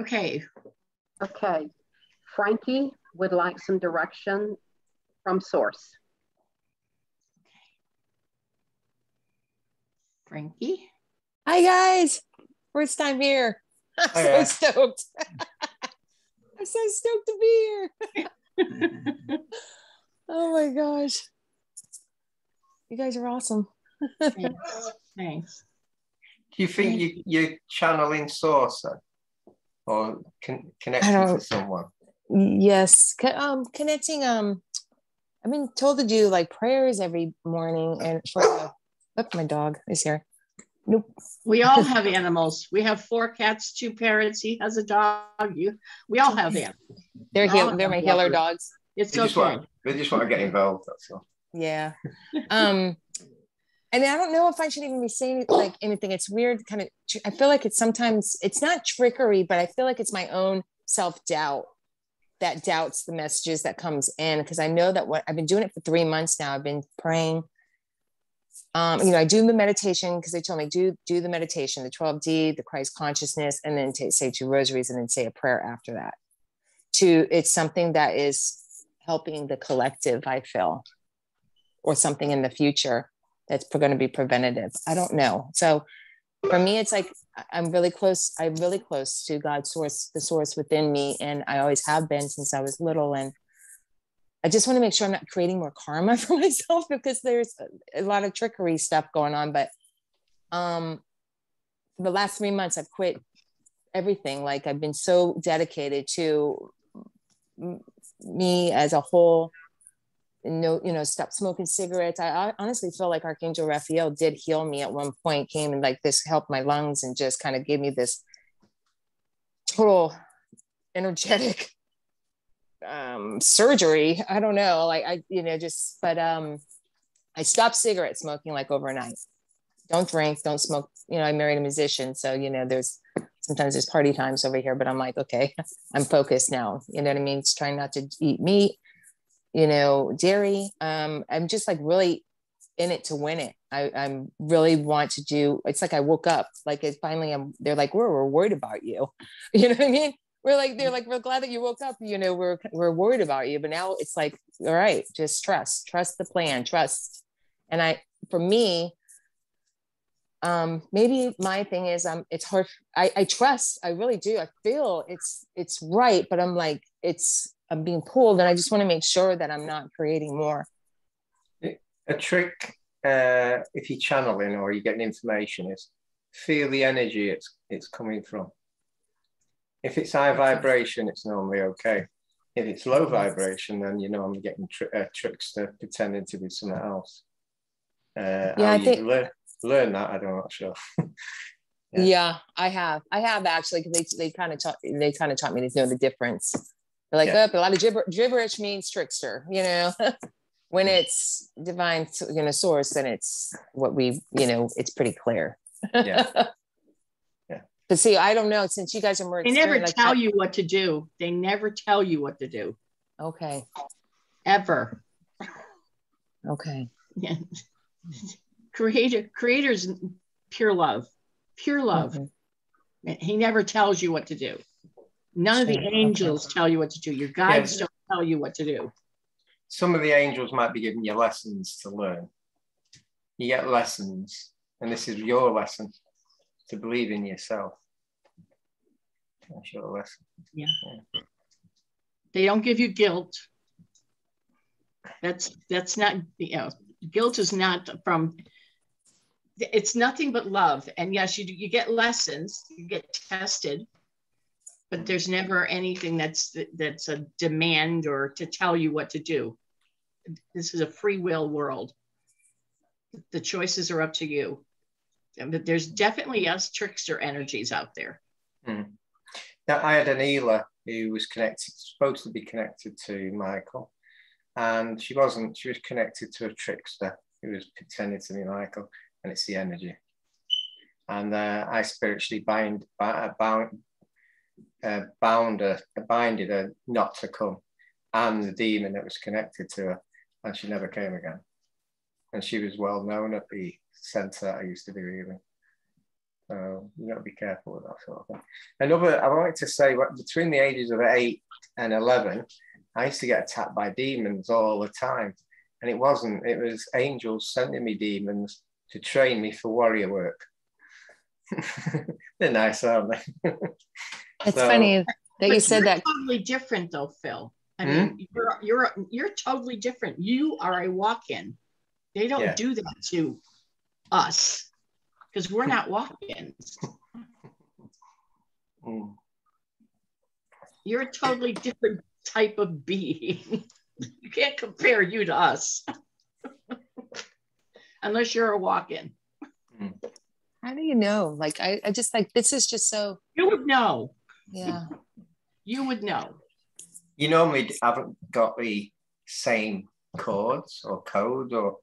Okay, Okay. Frankie would like some direction from source. Frankie. Hi guys, first time here. I'm Hiya. so stoked. I'm so stoked to be here. oh my gosh. You guys are awesome. Thanks. Thanks. Do you think you, you're channeling source uh, or con- connecting to someone? Yes. Um, connecting. Um, I've been told to do like prayers every morning, and for the, look, my dog is here. Nope. We all have animals. We have four cats, two parrots. He has a dog. You, we all have animals. They're Oh, heal- They're my healer dogs. It's They just, okay. want, they just want to get involved. That's all. Yeah. Um, and I don't know if I should even be saying like anything. It's weird, kind of. I feel like it's sometimes it's not trickery, but I feel like it's my own self doubt that doubts the messages that comes in because I know that what I've been doing it for three months now. I've been praying. Um, you know, I do the meditation because they told me do do the meditation, the 12D, the Christ consciousness, and then to say two rosaries and then say a prayer after that. To it's something that is helping the collective, I feel, or something in the future that's going to be preventative. I don't know. So for me, it's like I'm really close. I'm really close to God's source, the source within me, and I always have been since I was little. And I just want to make sure I'm not creating more karma for myself because there's a, a lot of trickery stuff going on. But um, the last three months, I've quit everything. Like I've been so dedicated to me as a whole no, you know, stop smoking cigarettes. I, I honestly feel like Archangel Raphael did heal me at one point, came and like this helped my lungs and just kind of gave me this total energetic um surgery. I don't know, like I, you know, just but um I stopped cigarette smoking like overnight. Don't drink, don't smoke. You know, I married a musician, so you know, there's sometimes there's party times over here, but I'm like, okay, I'm focused now. You know what I mean? it's trying not to eat meat you know, dairy. Um, I'm just like really in it to win it. I, I'm really want to do. It's like I woke up. Like it finally, I'm. They're like, we're, we're worried about you. You know what I mean? We're like, they're like, we're glad that you woke up. You know, we're we're worried about you. But now it's like, all right, just trust, trust the plan, trust. And I, for me, um, maybe my thing is, um, it's hard. I, I trust. I really do. I feel it's it's right, but I'm like, it's I'm being pulled, and I just want to make sure that I'm not creating more. A trick, uh, if you're channeling or you're getting information, is feel the energy it's it's coming from. If it's high vibration, it's normally okay. If it's low vibration, then you know I'm getting tr- uh, trickster pretending to be something else. Uh, Yeah, I think- learn, learn that, I don't know. Sure. Yeah. Yeah. I have. I have actually because they they kind of taught they kind of taught me to know the difference. They're like, Yeah. oh, a lot of gibber, gibberish means trickster, you know. when it's divine, you know, source, then it's what we, you know, it's pretty clear. Yeah. Yeah. But see, I don't know since you guys are more. They never experienced, tell like, you what to do. They never tell you what to do, Okay. ever. Okay. Yeah. Creator, creator's pure love, pure love. He never tells you what to do. None of the angels tell you what to do. Your guides Yeah. don't tell you what to do. Some of the angels might be giving you lessons to learn. You get lessons, and this is your lesson to believe in yourself. That's your lesson. Yeah. They don't give you guilt. That's that's not you know guilt is not from it's nothing but love and yes you you get lessons you get tested but there's never anything that's that's a demand or to tell you what to do. This is a free will world. The choices are up to you. But there's definitely us trickster energies out there. Hmm. now i had an healer who was connected supposed to be connected to michael and she wasn't. She was connected to a trickster who was pretending to be michael and it's the energy. And uh, i spiritually bind bound bound her, binded her not to come, and the demon that was connected to her, and she never came again. And she was well known at the centre I used to be healing. So you got to be careful with that sort of thing. Another, I like to say, between the ages of eight and eleven, I used to get attacked by demons all the time, and it wasn't. It was angels sending me demons to train me for warrior work. They're nice, aren't they? It's so, funny that you said that. Totally different, though, Phil. I hmm? mean, you're you're you're totally different. You are a walk-in. They don't yeah. do that to us because we're not walk-ins. Mm. You're a totally different type of being. you can't compare you to us unless you're a walk-in. Mm. How do you know? Like I, I just like this is just so you would know. Yeah. You would know. You normally haven't got the same chords or code or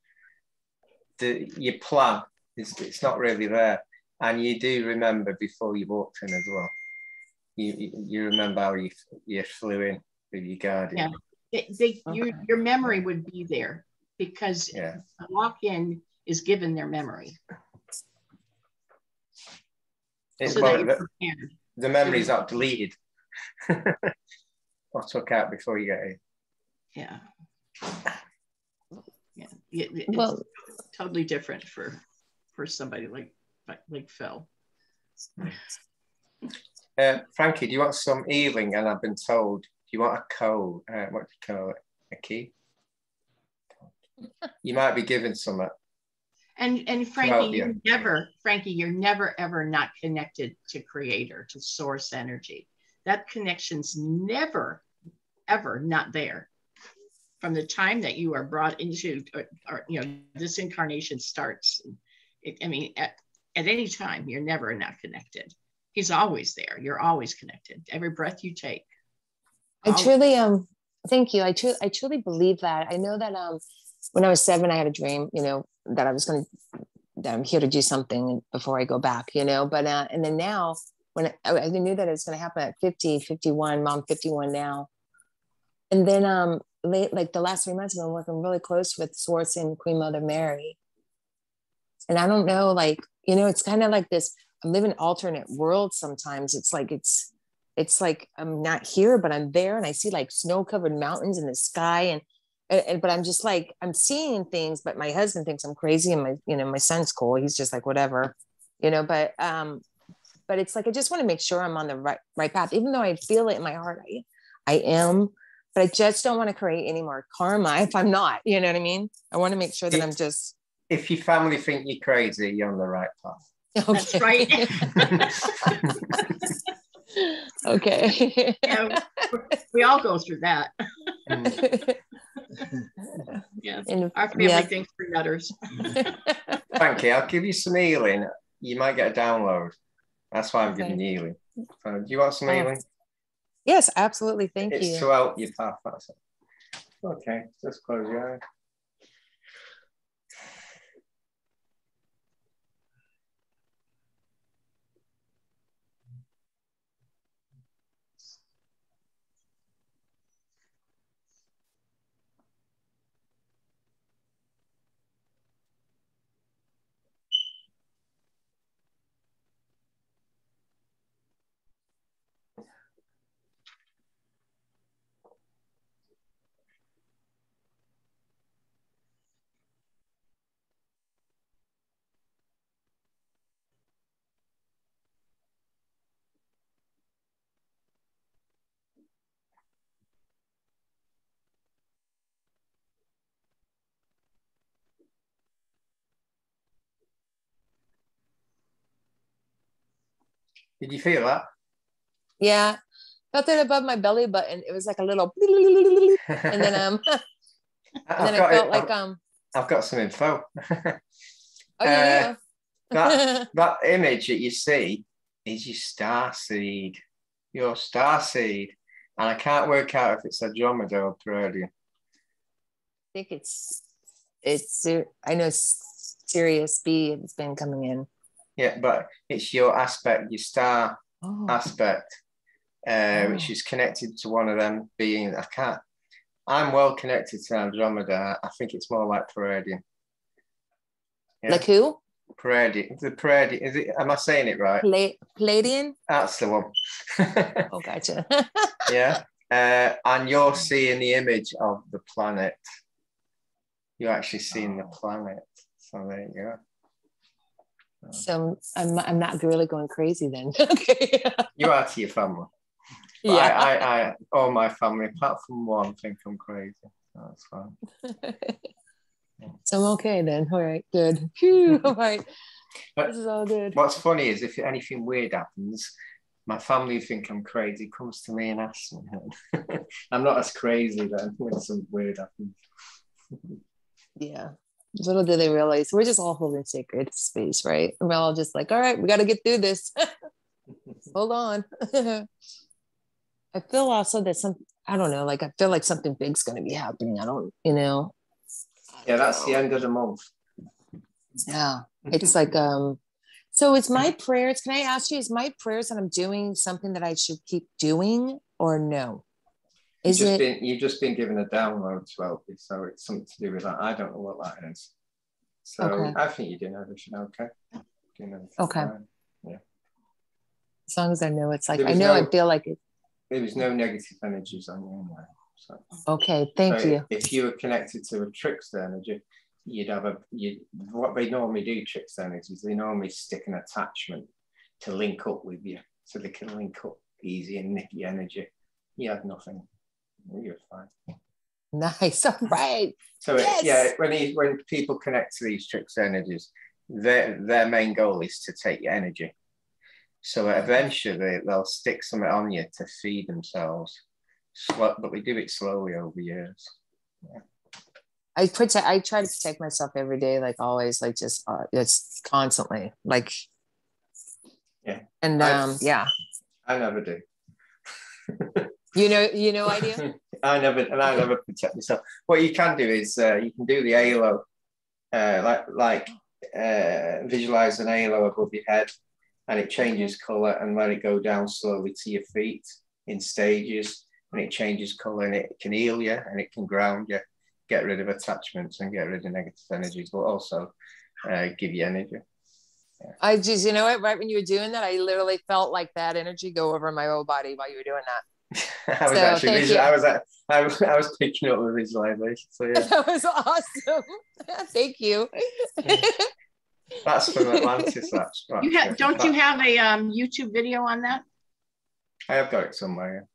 the your plan is it's not really there. And you do remember before you walked in as well. You you remember how you you flew in with your guardian. Yeah. They, they, okay. your, your memory would be there because yeah. a walk-in is given their memory. It's so well, that the memories are deleted or took out before you get in. Yeah. Yeah. It's well, totally different for for somebody like like Phil. Uh, Frankie, do you want some healing? And I've been told, do you want a code? Uh, what do you call it? A key? You might be given some and and Frankie, you're never, Frankie, you're never ever not connected to creator, to source energy. That connection's never, ever not there. From the time that you are brought into, or, or you know, this incarnation starts. It, I mean, at, at any time, you're never not connected. He's always there. You're always connected. Every breath you take. I truly um thank you. I truly I truly believe that. I know that um when I was seven, I had a dream, you know, that I was going to, that I'm here to do something before I go back, you know, but, uh, and then now when I, I knew that it was going to happen at 50, 51, mom 51 now. And then, um, late, like the last three months, I've been working really close with Swartz and Queen Mother Mary. And I don't know, like, you know, it's kind of like this, I live in alternate worlds sometimes. It's like, it's, it's like I'm not here, but I'm there and I see like snow covered mountains in the sky. And and, and, but I'm just like I'm seeing things, but my husband thinks I'm crazy, and my you know my son's cool. He's just like whatever, you know. But um, but it's like I just want to make sure I'm on the right right path, even though I feel it in my heart. I I am, but I just don't want to create any more karma if I'm not. You know what I mean? I want to make sure that if, I'm just. If your family think you're crazy, you're on the right path. Okay. That's right. okay. yeah, we all go through that. Yeah, and, our family yeah. thinks we're nutters. Thank you. I'll give you some healing. You might get a download. That's why I'm okay. giving you healing. do you want some oh. healing? Yes, absolutely. Thank it's you. It's to help your path. That's it. Okay, just close your eyes. Did you feel that? Yeah, felt it above my belly button. It was like a little, and then um, and then I felt it, like I've, um. I've got some info. Oh yeah. Uh, that that image that you see is your star seed, your star seed, and I can't work out if it's Andromeda or Pleiadian. I think it's it's I know Sirius B has been coming in. Yeah, but it's your aspect, your star Oh, aspect, uh, which Oh. is connected to one of them being. I can't. I'm well connected to Andromeda. I think it's more like Pleiadian. Yeah. like who? Pleiadian. The Pleiadian. Is it? Am I saying it right? Pla- Palladian? That's the one. Oh, gotcha. yeah. Uh, and you're seeing the image of the planet. You're actually seeing the planet. So there you go. So I'm I'm not really going crazy then. okay. You are to your family. But yeah. I, I, I, all my family, apart from one, think I'm crazy. That's fine. so I'm okay then. All right, good. Phew, all right. But This is all good. what's funny is if anything weird happens, my family think I'm crazy, comes to me and asks me. I'm not as crazy then when something weird happens. Yeah. Little do they realize we're just all holding sacred space, right? We're all just like, all right, we got to get through this. Hold on. I feel also that some, I don't know, like I feel like something big's going to be happening. I don't, you know, Yeah, that's the end of the month. yeah. It's like, um, so it's my prayers. Can I ask you, is my prayers that I'm doing something that I should keep doing or no? Is you've just it? been you've just been given a download to help you, so it's something to do with that. I don't know what that is. So Okay. I think you're doing everything okay. Doing everything Okay. fine. As long as I know it's like, I know I feel like it. There was no negative energies on you anyway. So, Okay. Thank so you. If you were connected to a trickster energy, you'd have a you what they normally do trickster energies, they normally stick an attachment to link up with you so they can link up easy and nick your energy. You had nothing. You're fine. Nice. All right. So it- yeah, when he, when people connect to these tricks energies, their their main goal is to take your energy. So eventually they'll stick something on you to feed themselves. Slow, but we do it slowly over years. I protect. I try to protect myself every day, like always, like just uh, it's constantly, like. Yeah. And um, yeah, I never do. you know, you know, idea. I never and I never protect myself. What you can do is uh, you can do the halo, uh, like like uh, visualize an halo above your head, and it changes color and let it go down slowly to your feet in stages, and it changes color and it can heal you and it can ground you, get rid of attachments and get rid of negative energies, but also uh, give you energy. I just, you know what? Right when you were doing that, I literally felt like that energy go over my whole body while you were doing that. I was So, actually thank visual, you. I was at- I was I was picking up the visualization. So yeah. that was awesome. Thank you. That's from Atlantis. That's right. You have, don't you have a um, YouTube video on that? I have got it somewhere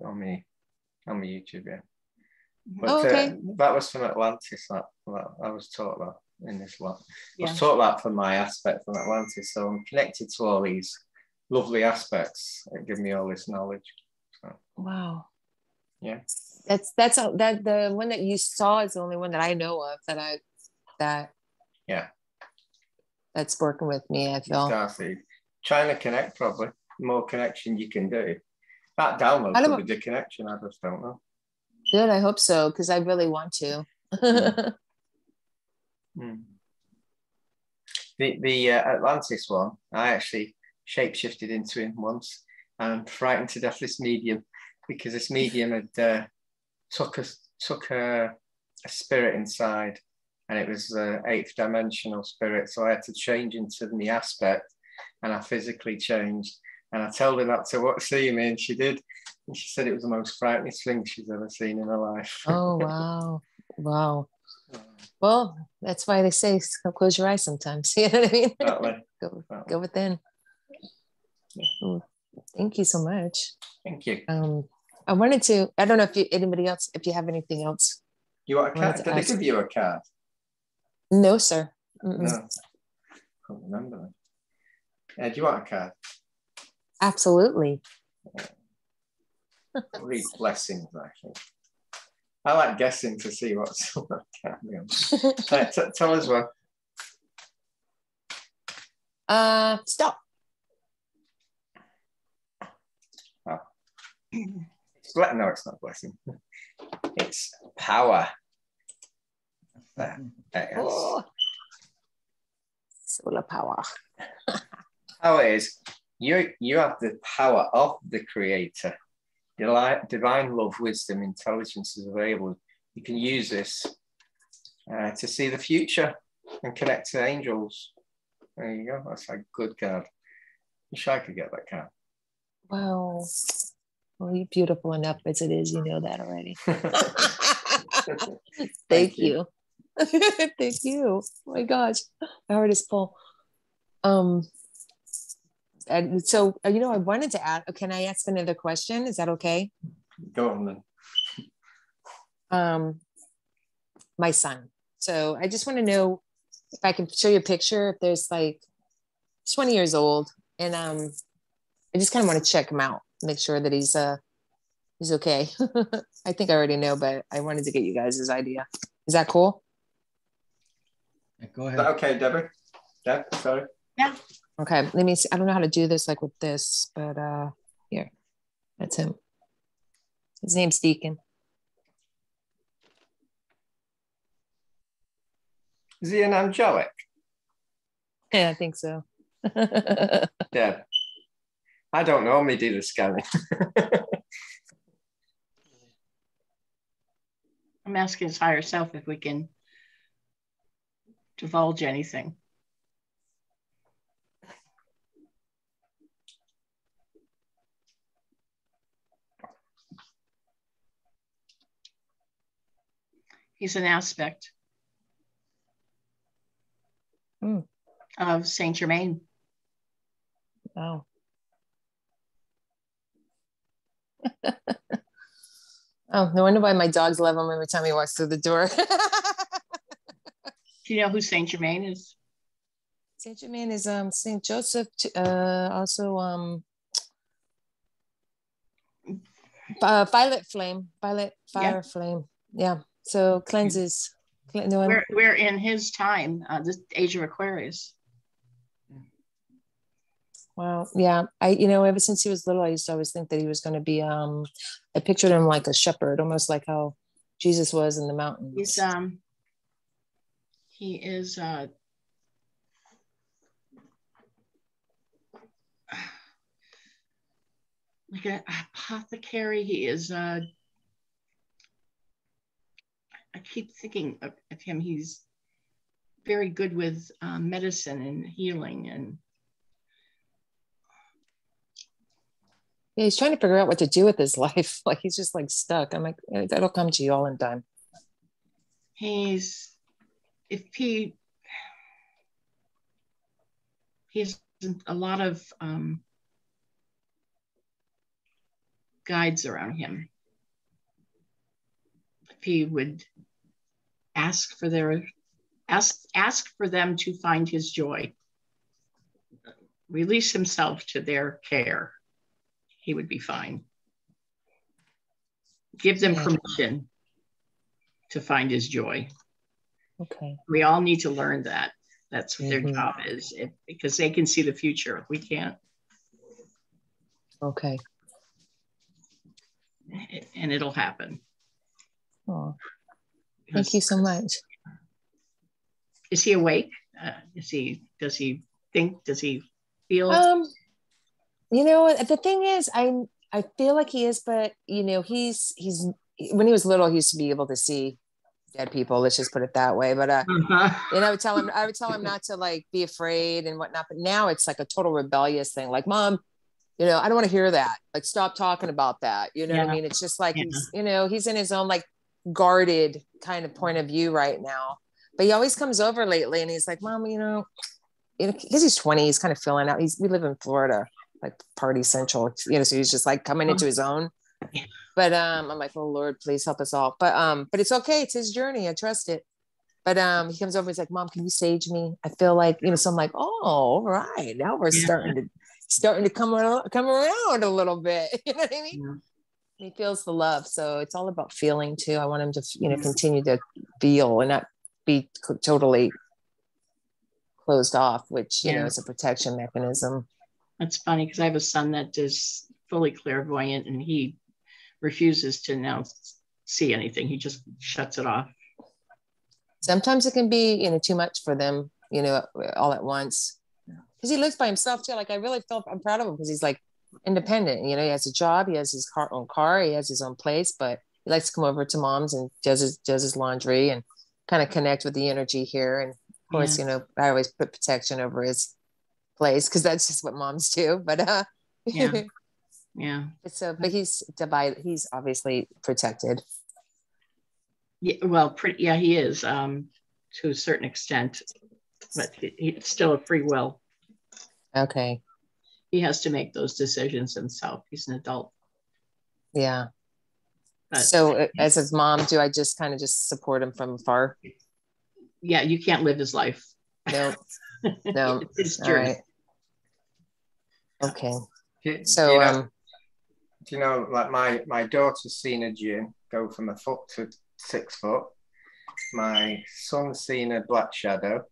yeah, on me on my YouTube. Yeah, but Oh, okay. uh, that was from Atlantis. That, that I was taught that in this one. I Yeah. was taught that from my aspect from Atlantis. So I'm connected to all these lovely aspects that give me all this knowledge. Wow. Yeah. That's that's a, that the one that you saw is the only one that I know of that I that Yeah. that's working with me. I feel. Starseed. Trying to connect probably. More connection you can do. That download I don't- could be the connection. I just don't know. Good. I hope so because I really want to. Hmm. The the uh, Atlantis one, I actually shapeshifted into him once and frightened to death this medium because this medium had uh, took a took a, a spirit inside and it was uh, eighth dimensional spirit, so I had to change into the aspect and I physically changed and I told her not to what see me and she did and she said it was the most frightening thing she's ever seen in her life. oh wow, wow. Well, that's why they say close your eyes sometimes. You know what I mean? Exactly. go Exactly. go within. Mm, Thank you so much. Thank you. Um, I wanted to. I don't know if you anybody else if you have anything else. You want a card? Did they give you a card? No, sir. Mm-mm. No. Can't remember. Uh, do you want a card? Absolutely. Read blessings, actually. I like guessing to see what's happening. uh, t- tell us what. Uh, stop. No, it's not blessing. It's power. There. there oh. Solar power. power is you. You have the power of the Creator. Divine love, wisdom, intelligence is available. You can use this uh, to see the future and connect to angels. There you go. That's a good card. Wish I could get that card. Wow. Well, you're beautiful enough as it is. You know that already. Thank, Thank, you. you. Thank you. Oh my gosh, my heart is full. Um, and so uh, you know, I wanted to ask. Can I ask another question? Is that okay? Go on then. Um, my son. So I just want to know if I can show you a picture. If there's like, 20 years old, and um, I just kind of want to check him out, make sure that he's uh he's okay. I think I already know, but I wanted to get you guys' his idea. Is that cool? Yeah, go ahead. okay, Deborah? Deb, sorry. Yeah. Okay, let me see. I don't know how to do this like with this, but uh here. That's him. His name's Deacon. Is he an angelic? Yeah, I think so. yeah. I don't normally do the scanning. I'm asking his higher self if we can divulge anything. He's an aspect mm. of Saint Germain. Wow. oh, no wonder why my dogs love him every time he walks through the door. Do you know who Saint Germain is? Saint Germain is um Saint Joseph. Uh, also um. Uh, violet flame, violet fire yeah. flame. Yeah. So cleanses. We're, we're in his time, uh, this age of Aquarius. Wow. Yeah. I, you know, ever since he was little, I used to always think that he was going to be, um, I pictured him like a shepherd, almost like how Jesus was in the mountains. He's, um, he is, uh, like an apothecary. He is, uh, I keep thinking of, of him. He's very good with um, medicine and healing and yeah, he's trying to figure out what to do with his life. Like he's just like stuck. I'm like, that'll come to you all in time. He's if he he's a lot of um, guides around him. If he would ask for their ask ask for them to find his joy, release himself to their care, he would be fine. Give them permission to find his joy. Okay. We all need to learn that. That's what mm-hmm. their job is, because they can see the future. We can't. Okay. And it'll happen. Oh, thank you so much. Is he awake? Uh, is he? Does he think? Does he feel? Um, you know, the thing is, I I feel like he is, but you know, he's he's when he was little, he used to be able to see dead people. Let's just put it that way. But uh, uh-huh. and I would tell him, I would tell him not to like be afraid and whatnot. But now it's like a total rebellious thing. Like, mom, you know, I don't want to hear that. Like, stop talking about that. You know yeah. what I mean? It's just like yeah. he's, you know, he's in his own like guarded kind of point of view right now. But he always comes over lately, and he's like, mom, you know, because he's 20, he's kind of filling out. He's we live in Florida, like party central, you know, so he's just like coming into his own. But um, I'm like, oh Lord, please help us all. But um, but it's okay. It's his journey. I trust it. But um, he comes over. He's like, Mom, can you sage me? I feel like you know. So I'm like, oh, all right. Now we're yeah. starting to starting to come around, come around a little bit. You know what I mean? Yeah. He feels the love, so it's all about feeling too. I want him to, you know, continue to feel and not be totally closed off, which you know is a protection mechanism. That's funny because I have a son that is fully clairvoyant and he refuses to now see anything. He just shuts it off. Sometimes it can be, you know, too much for them, you know, all at once. Because he lives by himself too. Like I really feel I'm proud of him because he's like independent. You know, he has a job, he has his car, own car, he has his own place, but he likes to come over to mom's and does his does his laundry and kind of connect with the energy here. And of course, you know, I always put protection over his place because that's just what moms do. But uh Yeah. Yeah. so but he's divided, he's obviously protected. Yeah. Well, pretty, yeah, he is um, to a certain extent, but he, it's still a free will. Okay. He has to make those decisions himself. He's an adult. Yeah. But So uh, as his mom, do I just kind of just support him from afar? yeah, you can't live his life. No, no. It's his journey. right. Okay. Do So do you know, um do you know, like my my daughter's seen a jinn go from a foot to six foot. My son's seen a black shadow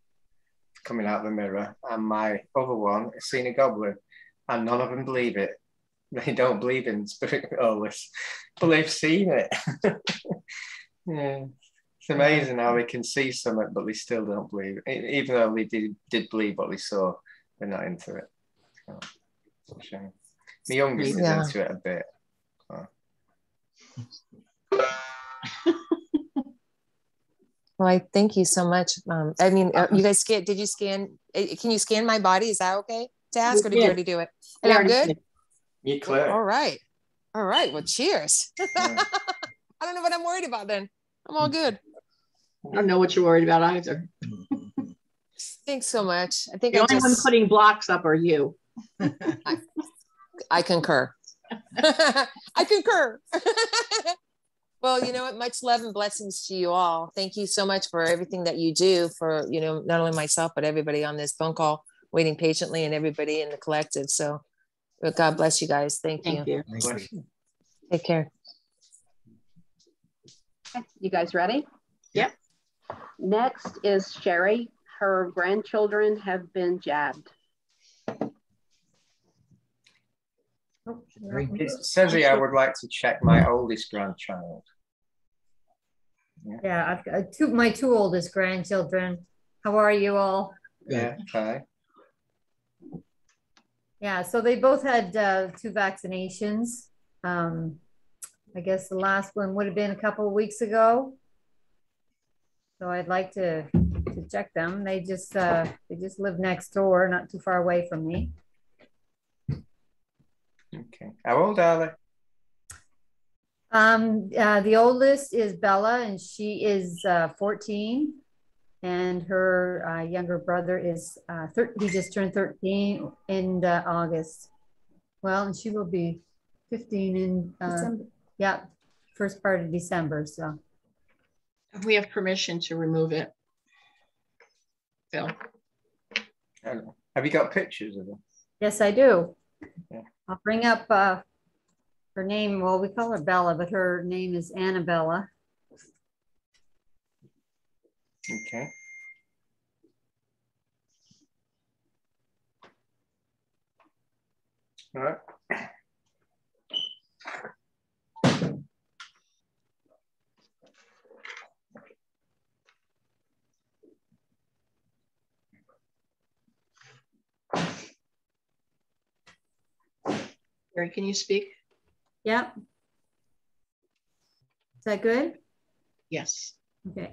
coming out of the mirror, and my other one has seen a goblin, and none of them believe it. They don't believe in spirit always, but they've seen it. yeah, it's amazing how they can see something, but they still don't believe it. Even though they did, did believe what they saw, they're not into it. So, shame. My youngest Yeah. is into it a bit. well, I thank you so much. Um I mean uh, you guys scan did you scan uh, can you scan my body? Is that okay to ask or did you did. already do it? We And I'm good? did. You clear. All right. All right. Well cheers. Yeah. I don't know what I'm worried about then. I'm all good. I don't know what you're worried about either. Thanks so much. I think The I only one putting blocks up are you. I concur. I concur. well, you know what? Much love and blessings to you all. Thank you so much for everything that you do for, you know, not only myself, but everybody on this phone call, waiting patiently, and everybody in the collective. So but God bless you guys. Thank, Thank you. Thank you. Take care. You guys ready? Yep. Next is Sherry. Her grandchildren have been jabbed. It says here I would like to check my oldest grandchild. Yeah, I've got two, my two oldest grandchildren. How are you all? Yeah, okay. Yeah, so they both had uh, two vaccinations. Um, I guess the last one would have been a couple of weeks ago. So I'd like to, to check them. They just, uh, they just live next door, not too far away from me. Okay. How old are they? Um, uh, the oldest is Bella and she is, uh, 14. And her, uh, younger brother is, uh, thir- he just turned 13 in, uh, August. Well, and she will be 15 in, uh, yeah, first part of December, so. We have permission to remove it. Phil. I don't know. Have you got pictures of them? Yes, I do. Yeah. I'll bring up, uh, her name, well, we call her Bella, but her name is Annabella. Okay. All right. Gary, can you speak? Yep. Is that good? Yes. Okay.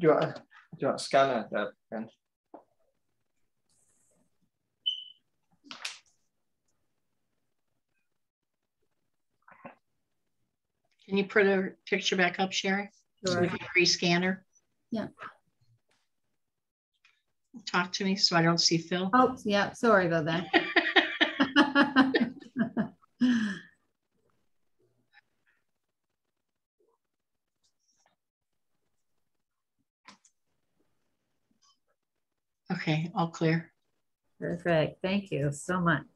You want, do you want a scanner, Deb? Ben? Can you put a picture back up, Sherry? So Sure. we can pre-scanner. Yeah. Talk to me so I don't see Phil. Oh, yeah, sorry about that. Okay, all clear. Perfect. Thank you so much.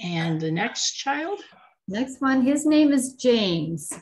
And the next child? Next one, his name is James.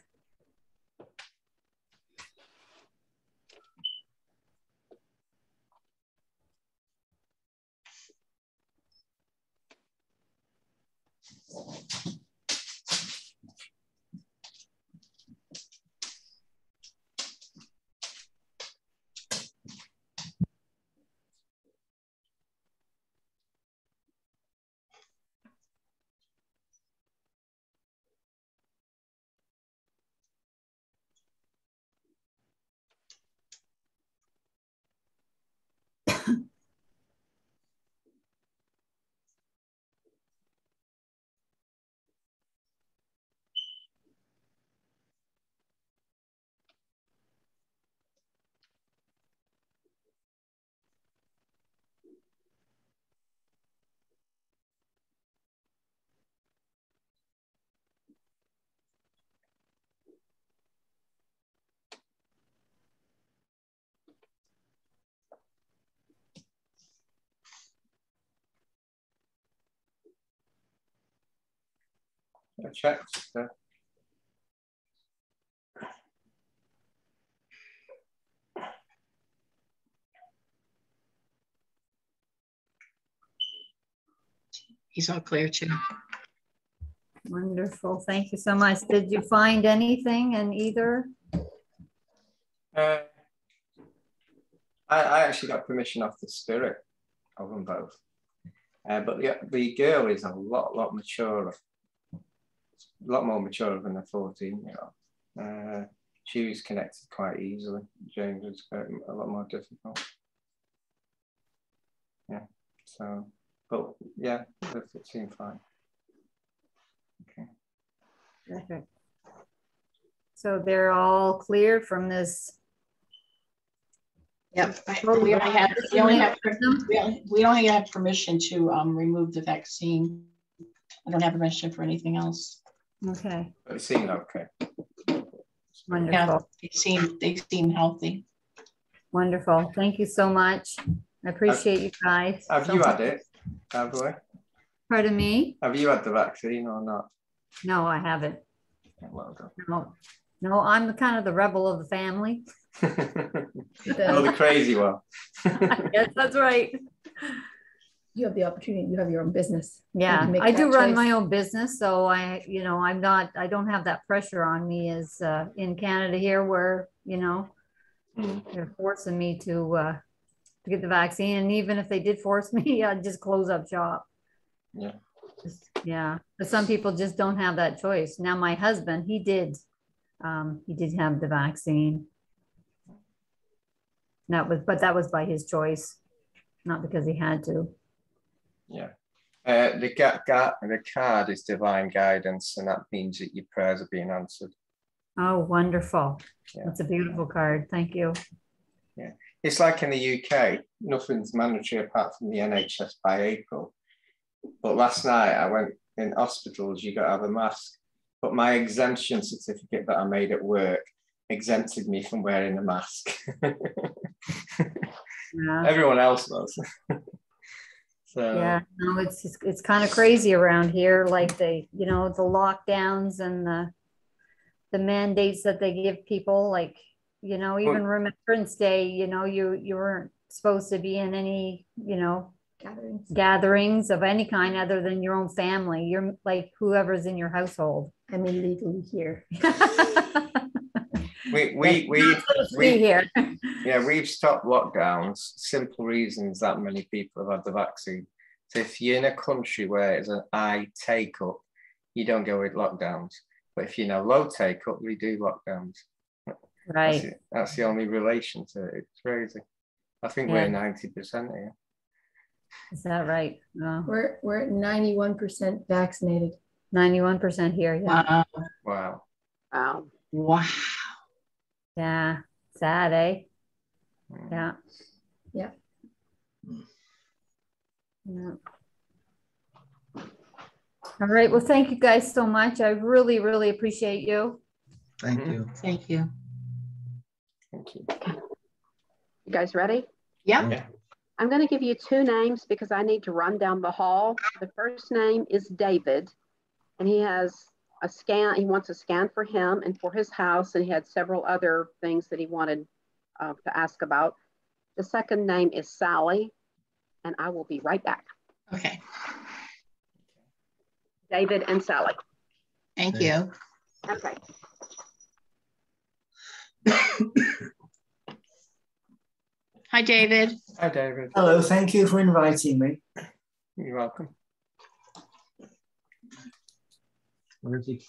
I checked. He's all clear too. Wonderful. Thank you so much. Did you find anything in either? Uh, I, I actually got permission off the spirit of them both. Uh, but the, the girl is a lot, lot maturer, a lot more mature than a 14 year old. Uh, she was connected quite easily. James was a lot more difficult. Yeah, so, but yeah, it it seemed fine. Okay. Perfect. So they're all clear from this. Yep. We only have, we only have, we only- we only have permission to um, remove the vaccine. I don't have permission for anything else. Okay, But it seemed okay. Yeah, wonderful, they seem, they seem healthy. wonderful. Thank you so much. I appreciate you guys. Have so you much. had it? Have we? Pardon me? Have you had the vaccine or not? No, I haven't. Well done. No, no, I'm the kind of the rebel of the family. oh, the crazy one. Yes, that's right. you have the opportunity, you have your own business. Yeah, I do run choice. my own business, so I, you know, I'm not, I don't have that pressure on me as uh, in Canada here where, you know, Mm. they're forcing me to uh, to get the vaccine, and even if they did force me, I'd just close up shop. Yeah. Just- Yeah, but some people just don't have that choice. Now, my husband, he did, um, he did have the vaccine. That was, but that was by his choice, not because he had to. Yeah. Uh, the, ga- ga- the card is divine guidance, and that means that your prayers are being answered. Oh, wonderful. Yeah. That's a beautiful card. Thank you. Yeah. It's like in the UK, nothing's mandatory apart from the NHS by April. But last night I went in hospitals, you got to have a mask. But my exemption certificate that I made at work exempted me from wearing a mask. Yeah. Everyone else was. so Yeah, no, it's just, it's kind of crazy around here, like the, you know, the lockdowns and the the mandates that they give people, like, you know, even Remembrance Day, you know, you you weren't supposed to be in any, you know, Gatherings. gatherings of any kind other than your own family. You're like whoever's in your household. I'm illegally here. we we we, Not supposed to be we here. yeah we've stopped lockdowns. Simple reasons that many people have had the vaccine. So if you're in a country where it's an high take up, you don't go with lockdowns. But if you're in a low take up, we do lockdowns. Right. the- that's the only relation to it. It's crazy. I think we're ninety percent here. Is that right? No. We're, we're at 91% vaccinated. 91% here. Yeah. Wow. Wow. Wow. Wow. Yeah. Sad, eh? Mm. Yeah. Yeah. Yeah. All right. Well, thank you guys so much. I really, really appreciate you. Thank Mhm. you. Thank you. Thank you. You guys ready? Yep. Yeah. I'm going to give you two names because I need to run down the hall. The first name is David, and he has a scan. He wants a scan for him and for his house, and he had several other things that he wanted uh, to ask about. The second name is Sally, and I will be right back. Okay. David and Sally. Thank you. Okay. Hi, David. Hi, David. Hello, thank you for inviting me. You're welcome. Where is he?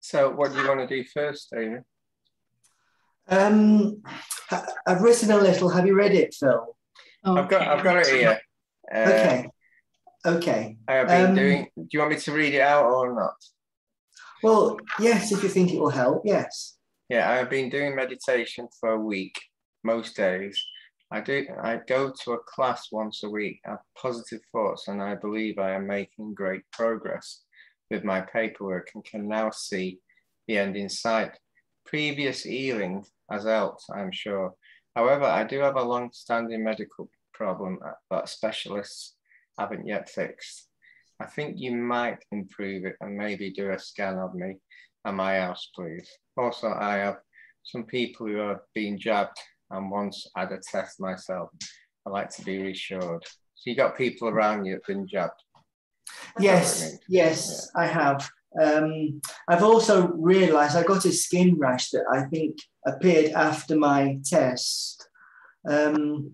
So, what do you want to do first, David? Um, I- I've written a little. Have you read it, Phil? I've got, I've got it here. Uh, Okay. Okay. I have been Um, doing. Do you want me to read it out or not? Well, yes, if you think it will help, yes. Yeah, I have been doing meditation for a week, most days. I do. I go to a class once a week. I have positive thoughts, and I believe I am making great progress with my paperwork, and can now see the end in sight. Previous healing has helped, I'm sure. However, I do have a long-standing medical problem that specialists haven't yet fixed. I think you might improve it and maybe do a scan of me and my house, please. Also, I have some people who have been jabbed and once I had a test myself. I like to be reassured. So you got people around you that have been jabbed. Yes, mean. yes, I have. Um, I've also realised I got a skin rash that I think appeared after my test. Um,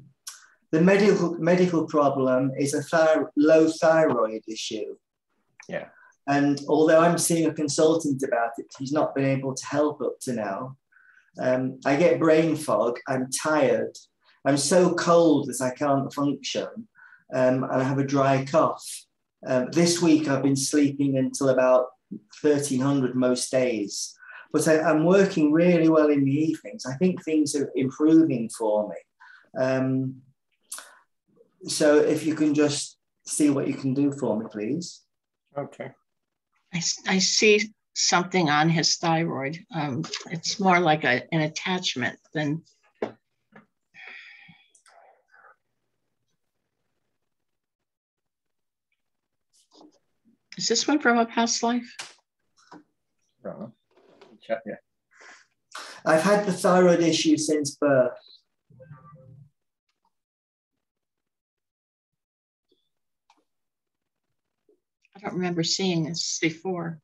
the medical medical problem is a low thyroid issue. Yeah. And although I'm seeing a consultant about it, he's not been able to help up to now. Um, I get brain fog. I'm tired. I'm so cold that I can't function, um, and I have a dry cough. Um, this week I've been sleeping until about 1300 most days, but I, I'm working really well in the evenings. I think things are improving for me. Um, so if you can just see what you can do for me, please. Okay. I, I see something on his thyroid. Um, it's more like a, an attachment than. Is this one from a past life? Don't yeah. I've had the thyroid issue since birth. I don't remember seeing this before.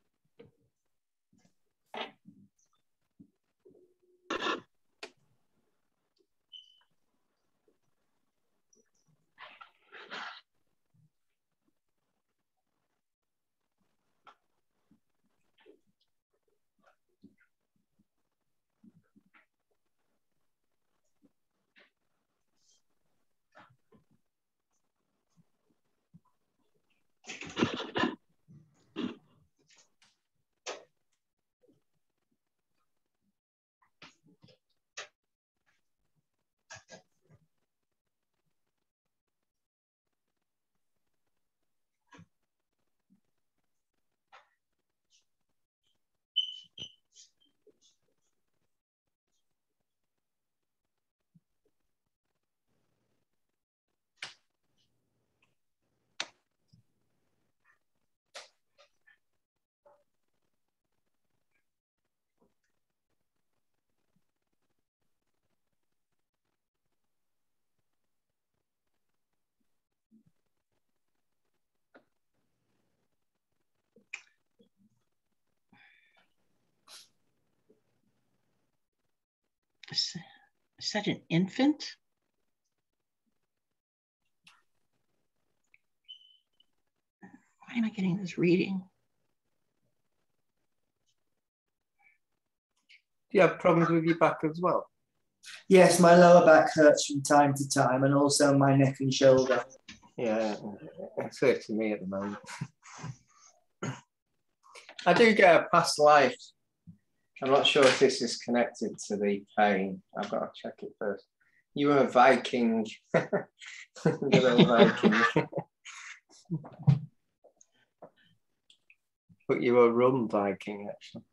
is that an infant? Why am I getting this reading? Do you have problems with your back as well? Yes, my lower back hurts from time to time, and also my neck and shoulder. Yeah, it's hurting me at the moment. I do get a past life I'm not sure if this is connected to the pain. I've got to check it first. You were a Viking. Good Viking. but you were a rum Viking, actually.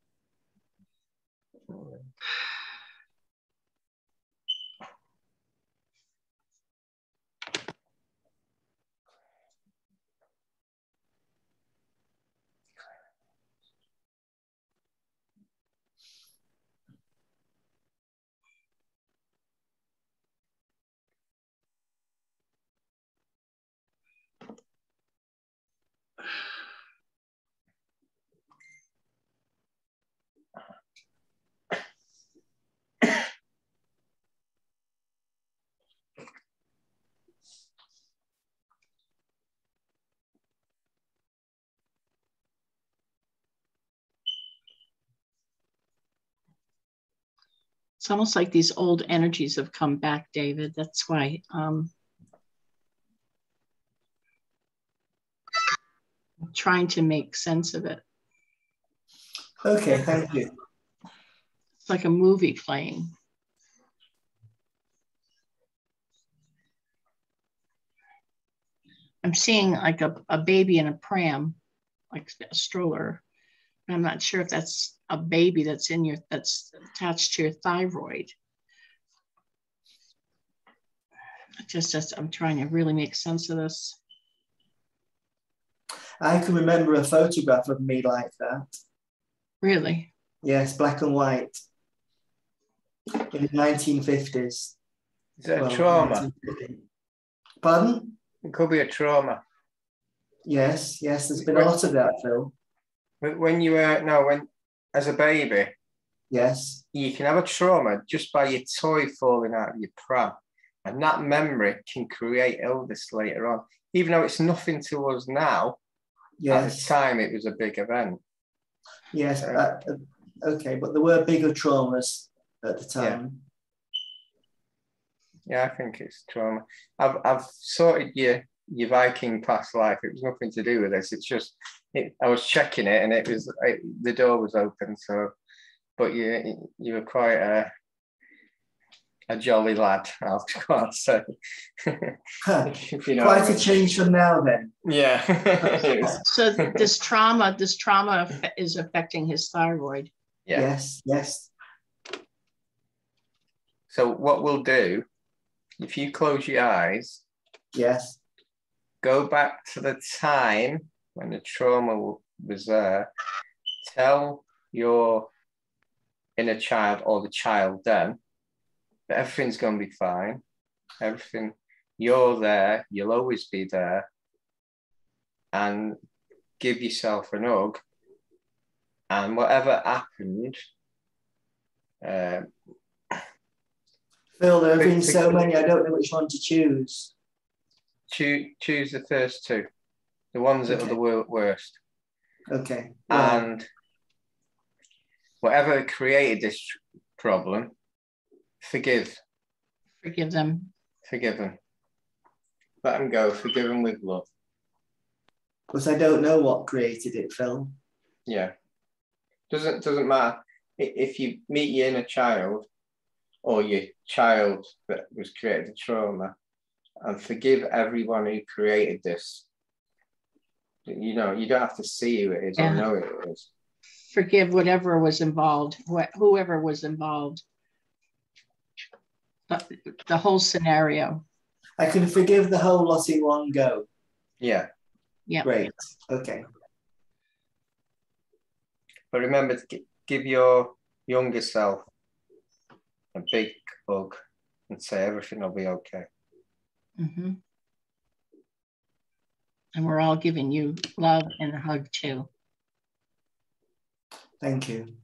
It's almost like these old energies have come back, David. That's why um, I'm trying to make sense of it. Okay, thank you. It's like a movie playing. I'm seeing like a, a baby in a pram, like a stroller. I'm not sure if that's a baby that's in your that's attached to your thyroid. Just, as I'm trying to really make sense of this. I can remember a photograph of me like that. Really? Yes, black and white. In the 1950s. Is that well, a trauma? Pardon? It could be a trauma. Yes, yes, there's been a lot of that, Phil. But when you were, no, when, as a baby, yes, you can have a trauma just by your toy falling out of your pram. And that memory can create illness later on. Even though it's nothing to us now, yes. at the time it was a big event. Yes, uh, okay, but there were bigger traumas at the time. Yeah, yeah I think it's trauma. I've, I've sorted your, your Viking past life. It was nothing to do with this. It's just it, I was checking it and it was it, the door was open. So, but you you were quite a a jolly lad, I'll, I'll say. you know quite I mean. a change from now, then. Yeah. so this trauma, this trauma is affecting his thyroid. Yeah. Yes. Yes. So what we'll do, if you close your eyes. Yes. Go back to the time when the trauma was there, tell your inner child or the child then that everything's going to be fine. Everything, you're there, you'll always be there. And give yourself an hug. And whatever happened, um, Phil, there have been so many, I don't know which one to choose. Choose, choose the first two the ones that okay. are the worst. Okay. And whatever created this problem, forgive. Forgive them. Forgive them. Let them go. Forgive them with love. Because I don't know what created it, Phil. Yeah. Doesn't doesn't matter if you meet your inner child or your child that was created a trauma, and forgive everyone who created this you know, you don't have to see who it is yeah. or know who it is. Forgive whatever was involved, wh- whoever was involved. The, the whole scenario. I can forgive the whole lot in one go. Yeah. Yeah. Great. Okay. But remember to give your younger self a big hug and say everything will be okay. Mm-hmm. And we're all giving you love and a hug too. Thank you.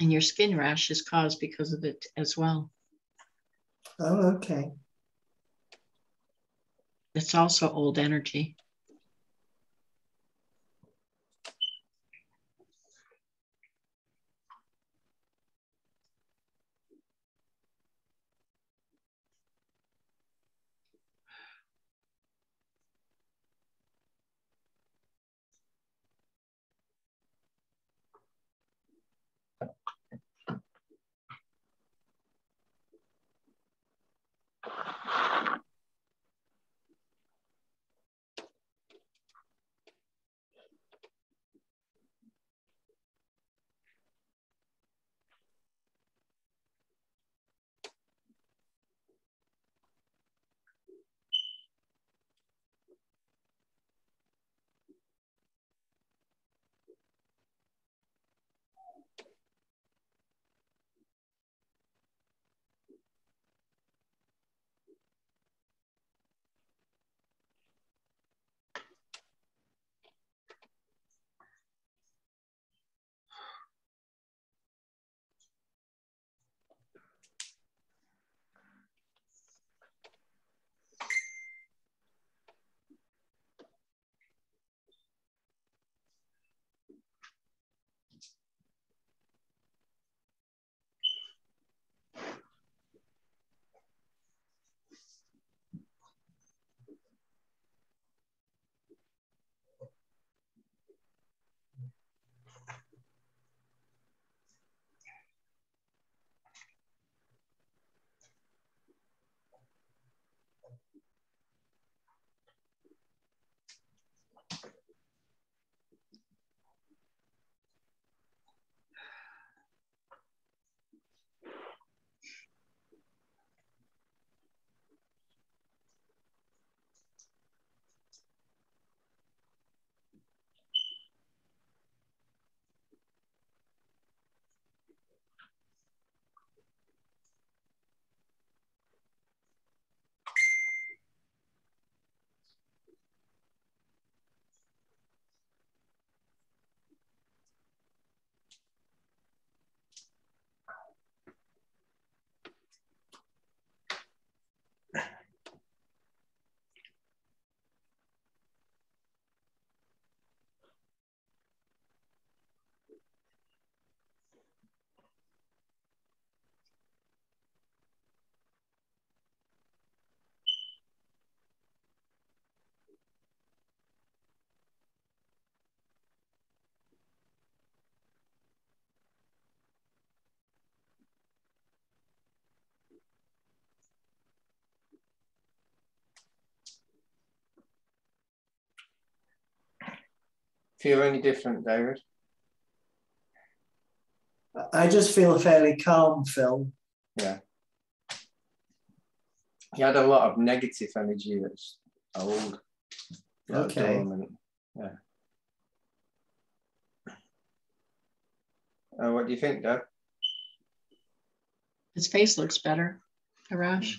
And your skin rash is caused because of it as well. Oh, okay. It's also old energy. Feel any different, David? I just feel a fairly calm, Phil. Yeah. He had a lot of negative energy that's old. Okay. Dormant. Yeah. Uh, what do you think, Deb? His face looks better, Arash.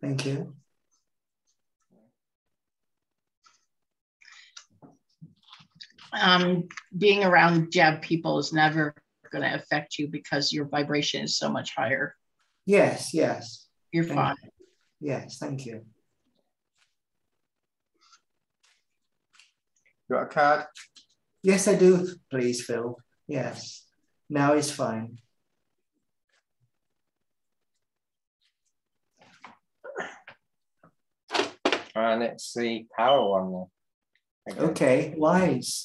Thank you. Um, being around Jeb people is never going to affect you because your vibration is so much higher. Yes, yes. You're Thank fine. you. Yes, thank you. You got a card? Yes, I do, please, Phil. Yes. Now it's fine. And it's the power one. Then. Again. Okay, wise.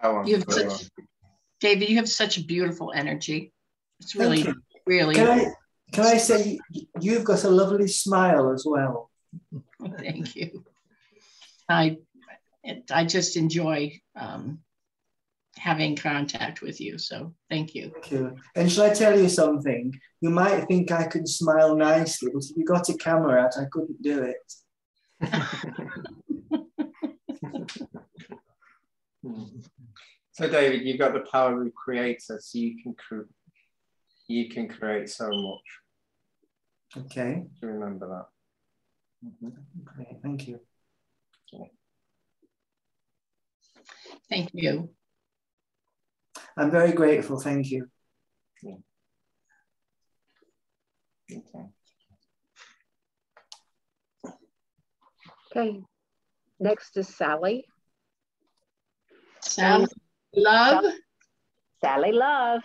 Power You have such, David, you have such beautiful energy. It's really, really. Can I can I say you've got a lovely smile as well? Thank you. I, I just enjoy um, having contact with you. So thank you. Thank you. And shall I tell you something? You might think I can smile nicely, but if you got a camera out, I couldn't do it. Hmm. So, David, you've got the power of creator, so you can cre- you can create so much. Okay. Do remember that. Mm-hmm. Okay, thank you. Thank you. I'm very grateful. Thank you. Okay. Okay. Next is Sally. Sally Love. Sally Love.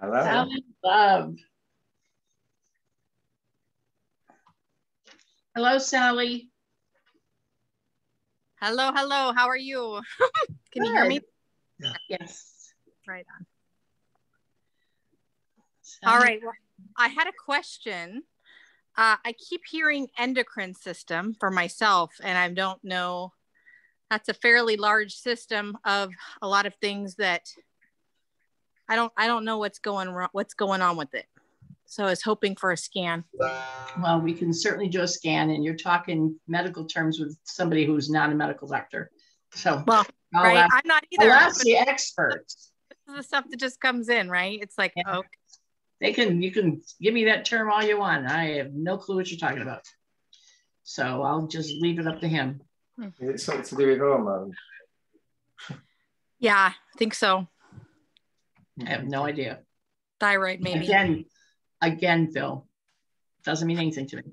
Hello. Sally Love. Hello, Sally. Hello, hello. How are you? Can you hear me? Yes. Right on. All right. Well, I had a question. Uh, I keep hearing endocrine system for myself, and I don't know. That's a fairly large system of a lot of things that I don't. I don't know what's going wrong. What's going on with it? So I was hoping for a scan. Well, we can certainly do a scan, and you're talking medical terms with somebody who's not a medical doctor. So, well, I'll right? ask- I'm not either. I'll ask the experts. This is the stuff that just comes in, right? It's like, oh, They can, you can give me that term all you want. I have no clue what you're talking about. So I'll just leave it up to him. Mm-hmm. Is it something to do with hormones? yeah, I think so. I have no idea. Thyroid, maybe. Again, again, Phil, doesn't mean anything to me.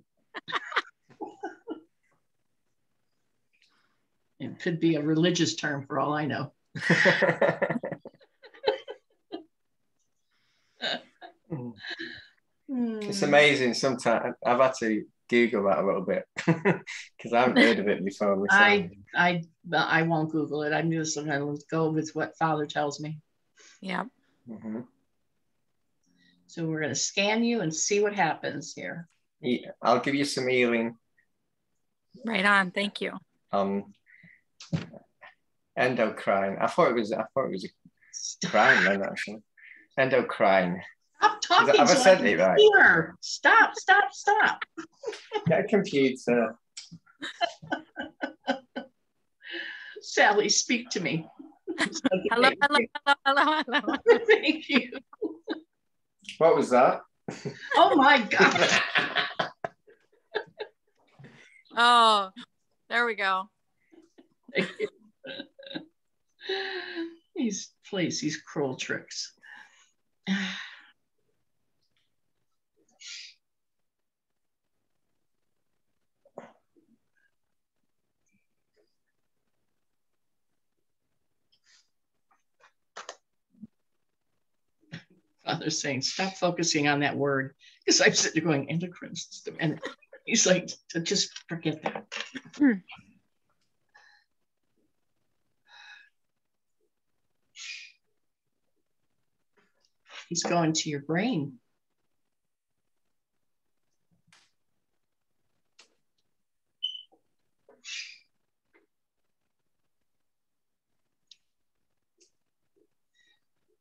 It could be a religious term for all I know. It's amazing. Sometimes I've had to Google that a little bit because I haven't heard of it before myself. I, I, I won't Google it. I'm just going to go with what Father tells me. Yeah. Mhm. So we're going to scan you and see what happens here. Yeah, I'll give you some healing Right on. Thank you. on endocrine. I thought it was. I thought it was a crime then actually. Endocrine. Stop talking. have I so said it right? hear. Stop, stop, stop. Get a computer. Uh, Sally, speak to me. Hello, hello, hello, hello, hello. Thank you. What was that? Oh my God. Oh, there we go. These plays these cruel tricks. Father's saying, stop focusing on that word. Because I'm sitting there going, endocrine system. And he's like, just forget that. Hmm. He's going to your brain.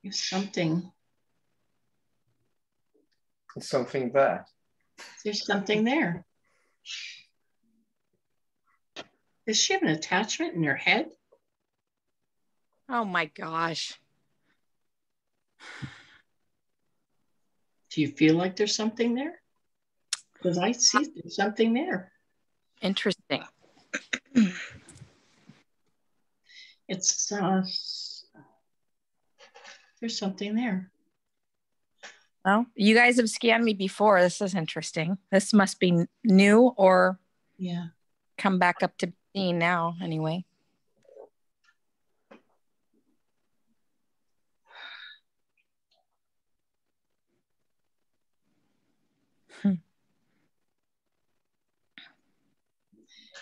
There's something, something there. there's something there. Does she have an attachment in her head? Oh my gosh. Do you feel like there's something there? Because I see there's something there. Interesting. It's uh, there's something there. Well, you guys have scanned me before. This is interesting. This must be new or Yeah. come back up to being now, anyway.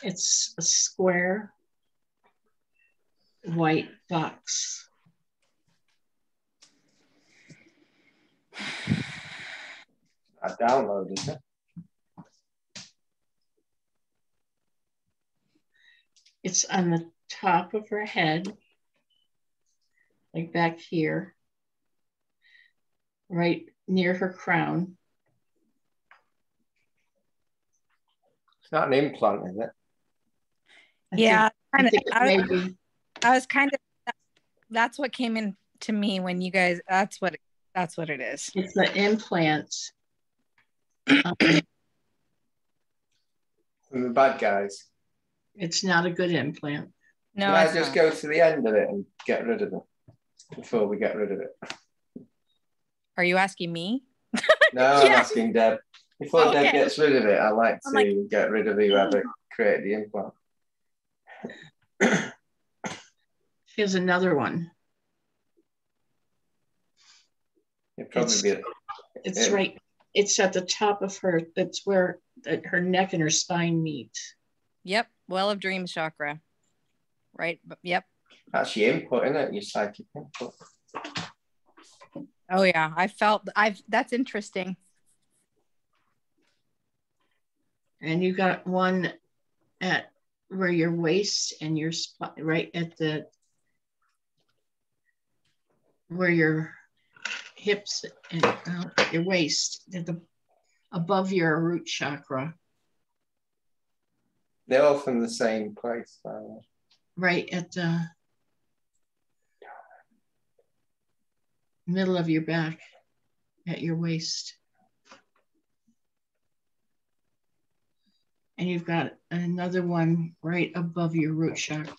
It's a square white box. I downloaded it. It's on the top of her head, like back here, right near her crown. It's not an implant, is it? I yeah, think- I kinda- think I, was, be. I was kind of. That's what came in to me when you guys. That's what. That's what it is. It's the implant. Um, From the bad guys. it's not a good implant. No, Can I just not. go to the end of it and get rid of them? before we get rid of it. Are you asking me? No, I'm asking Deb. Before Okay. Deb gets rid of it, I like to like- get rid of whoever created the implant. Here's another one. It'd probably It's- be It's Yeah. right, it's at the top of her, that's where that her neck and her spine meet. Yep. Well of dreams chakra. Right. b- Yep. that's your input, isn't it? Your psychic input. Oh yeah. I felt I've that's interesting. And you got one at where your waist and your spine right at the where your hips and uh, your waist, at the above your root chakra, They're all from the same place. right at the middle of your back, at your waist. And you've got another one right above your root chakra.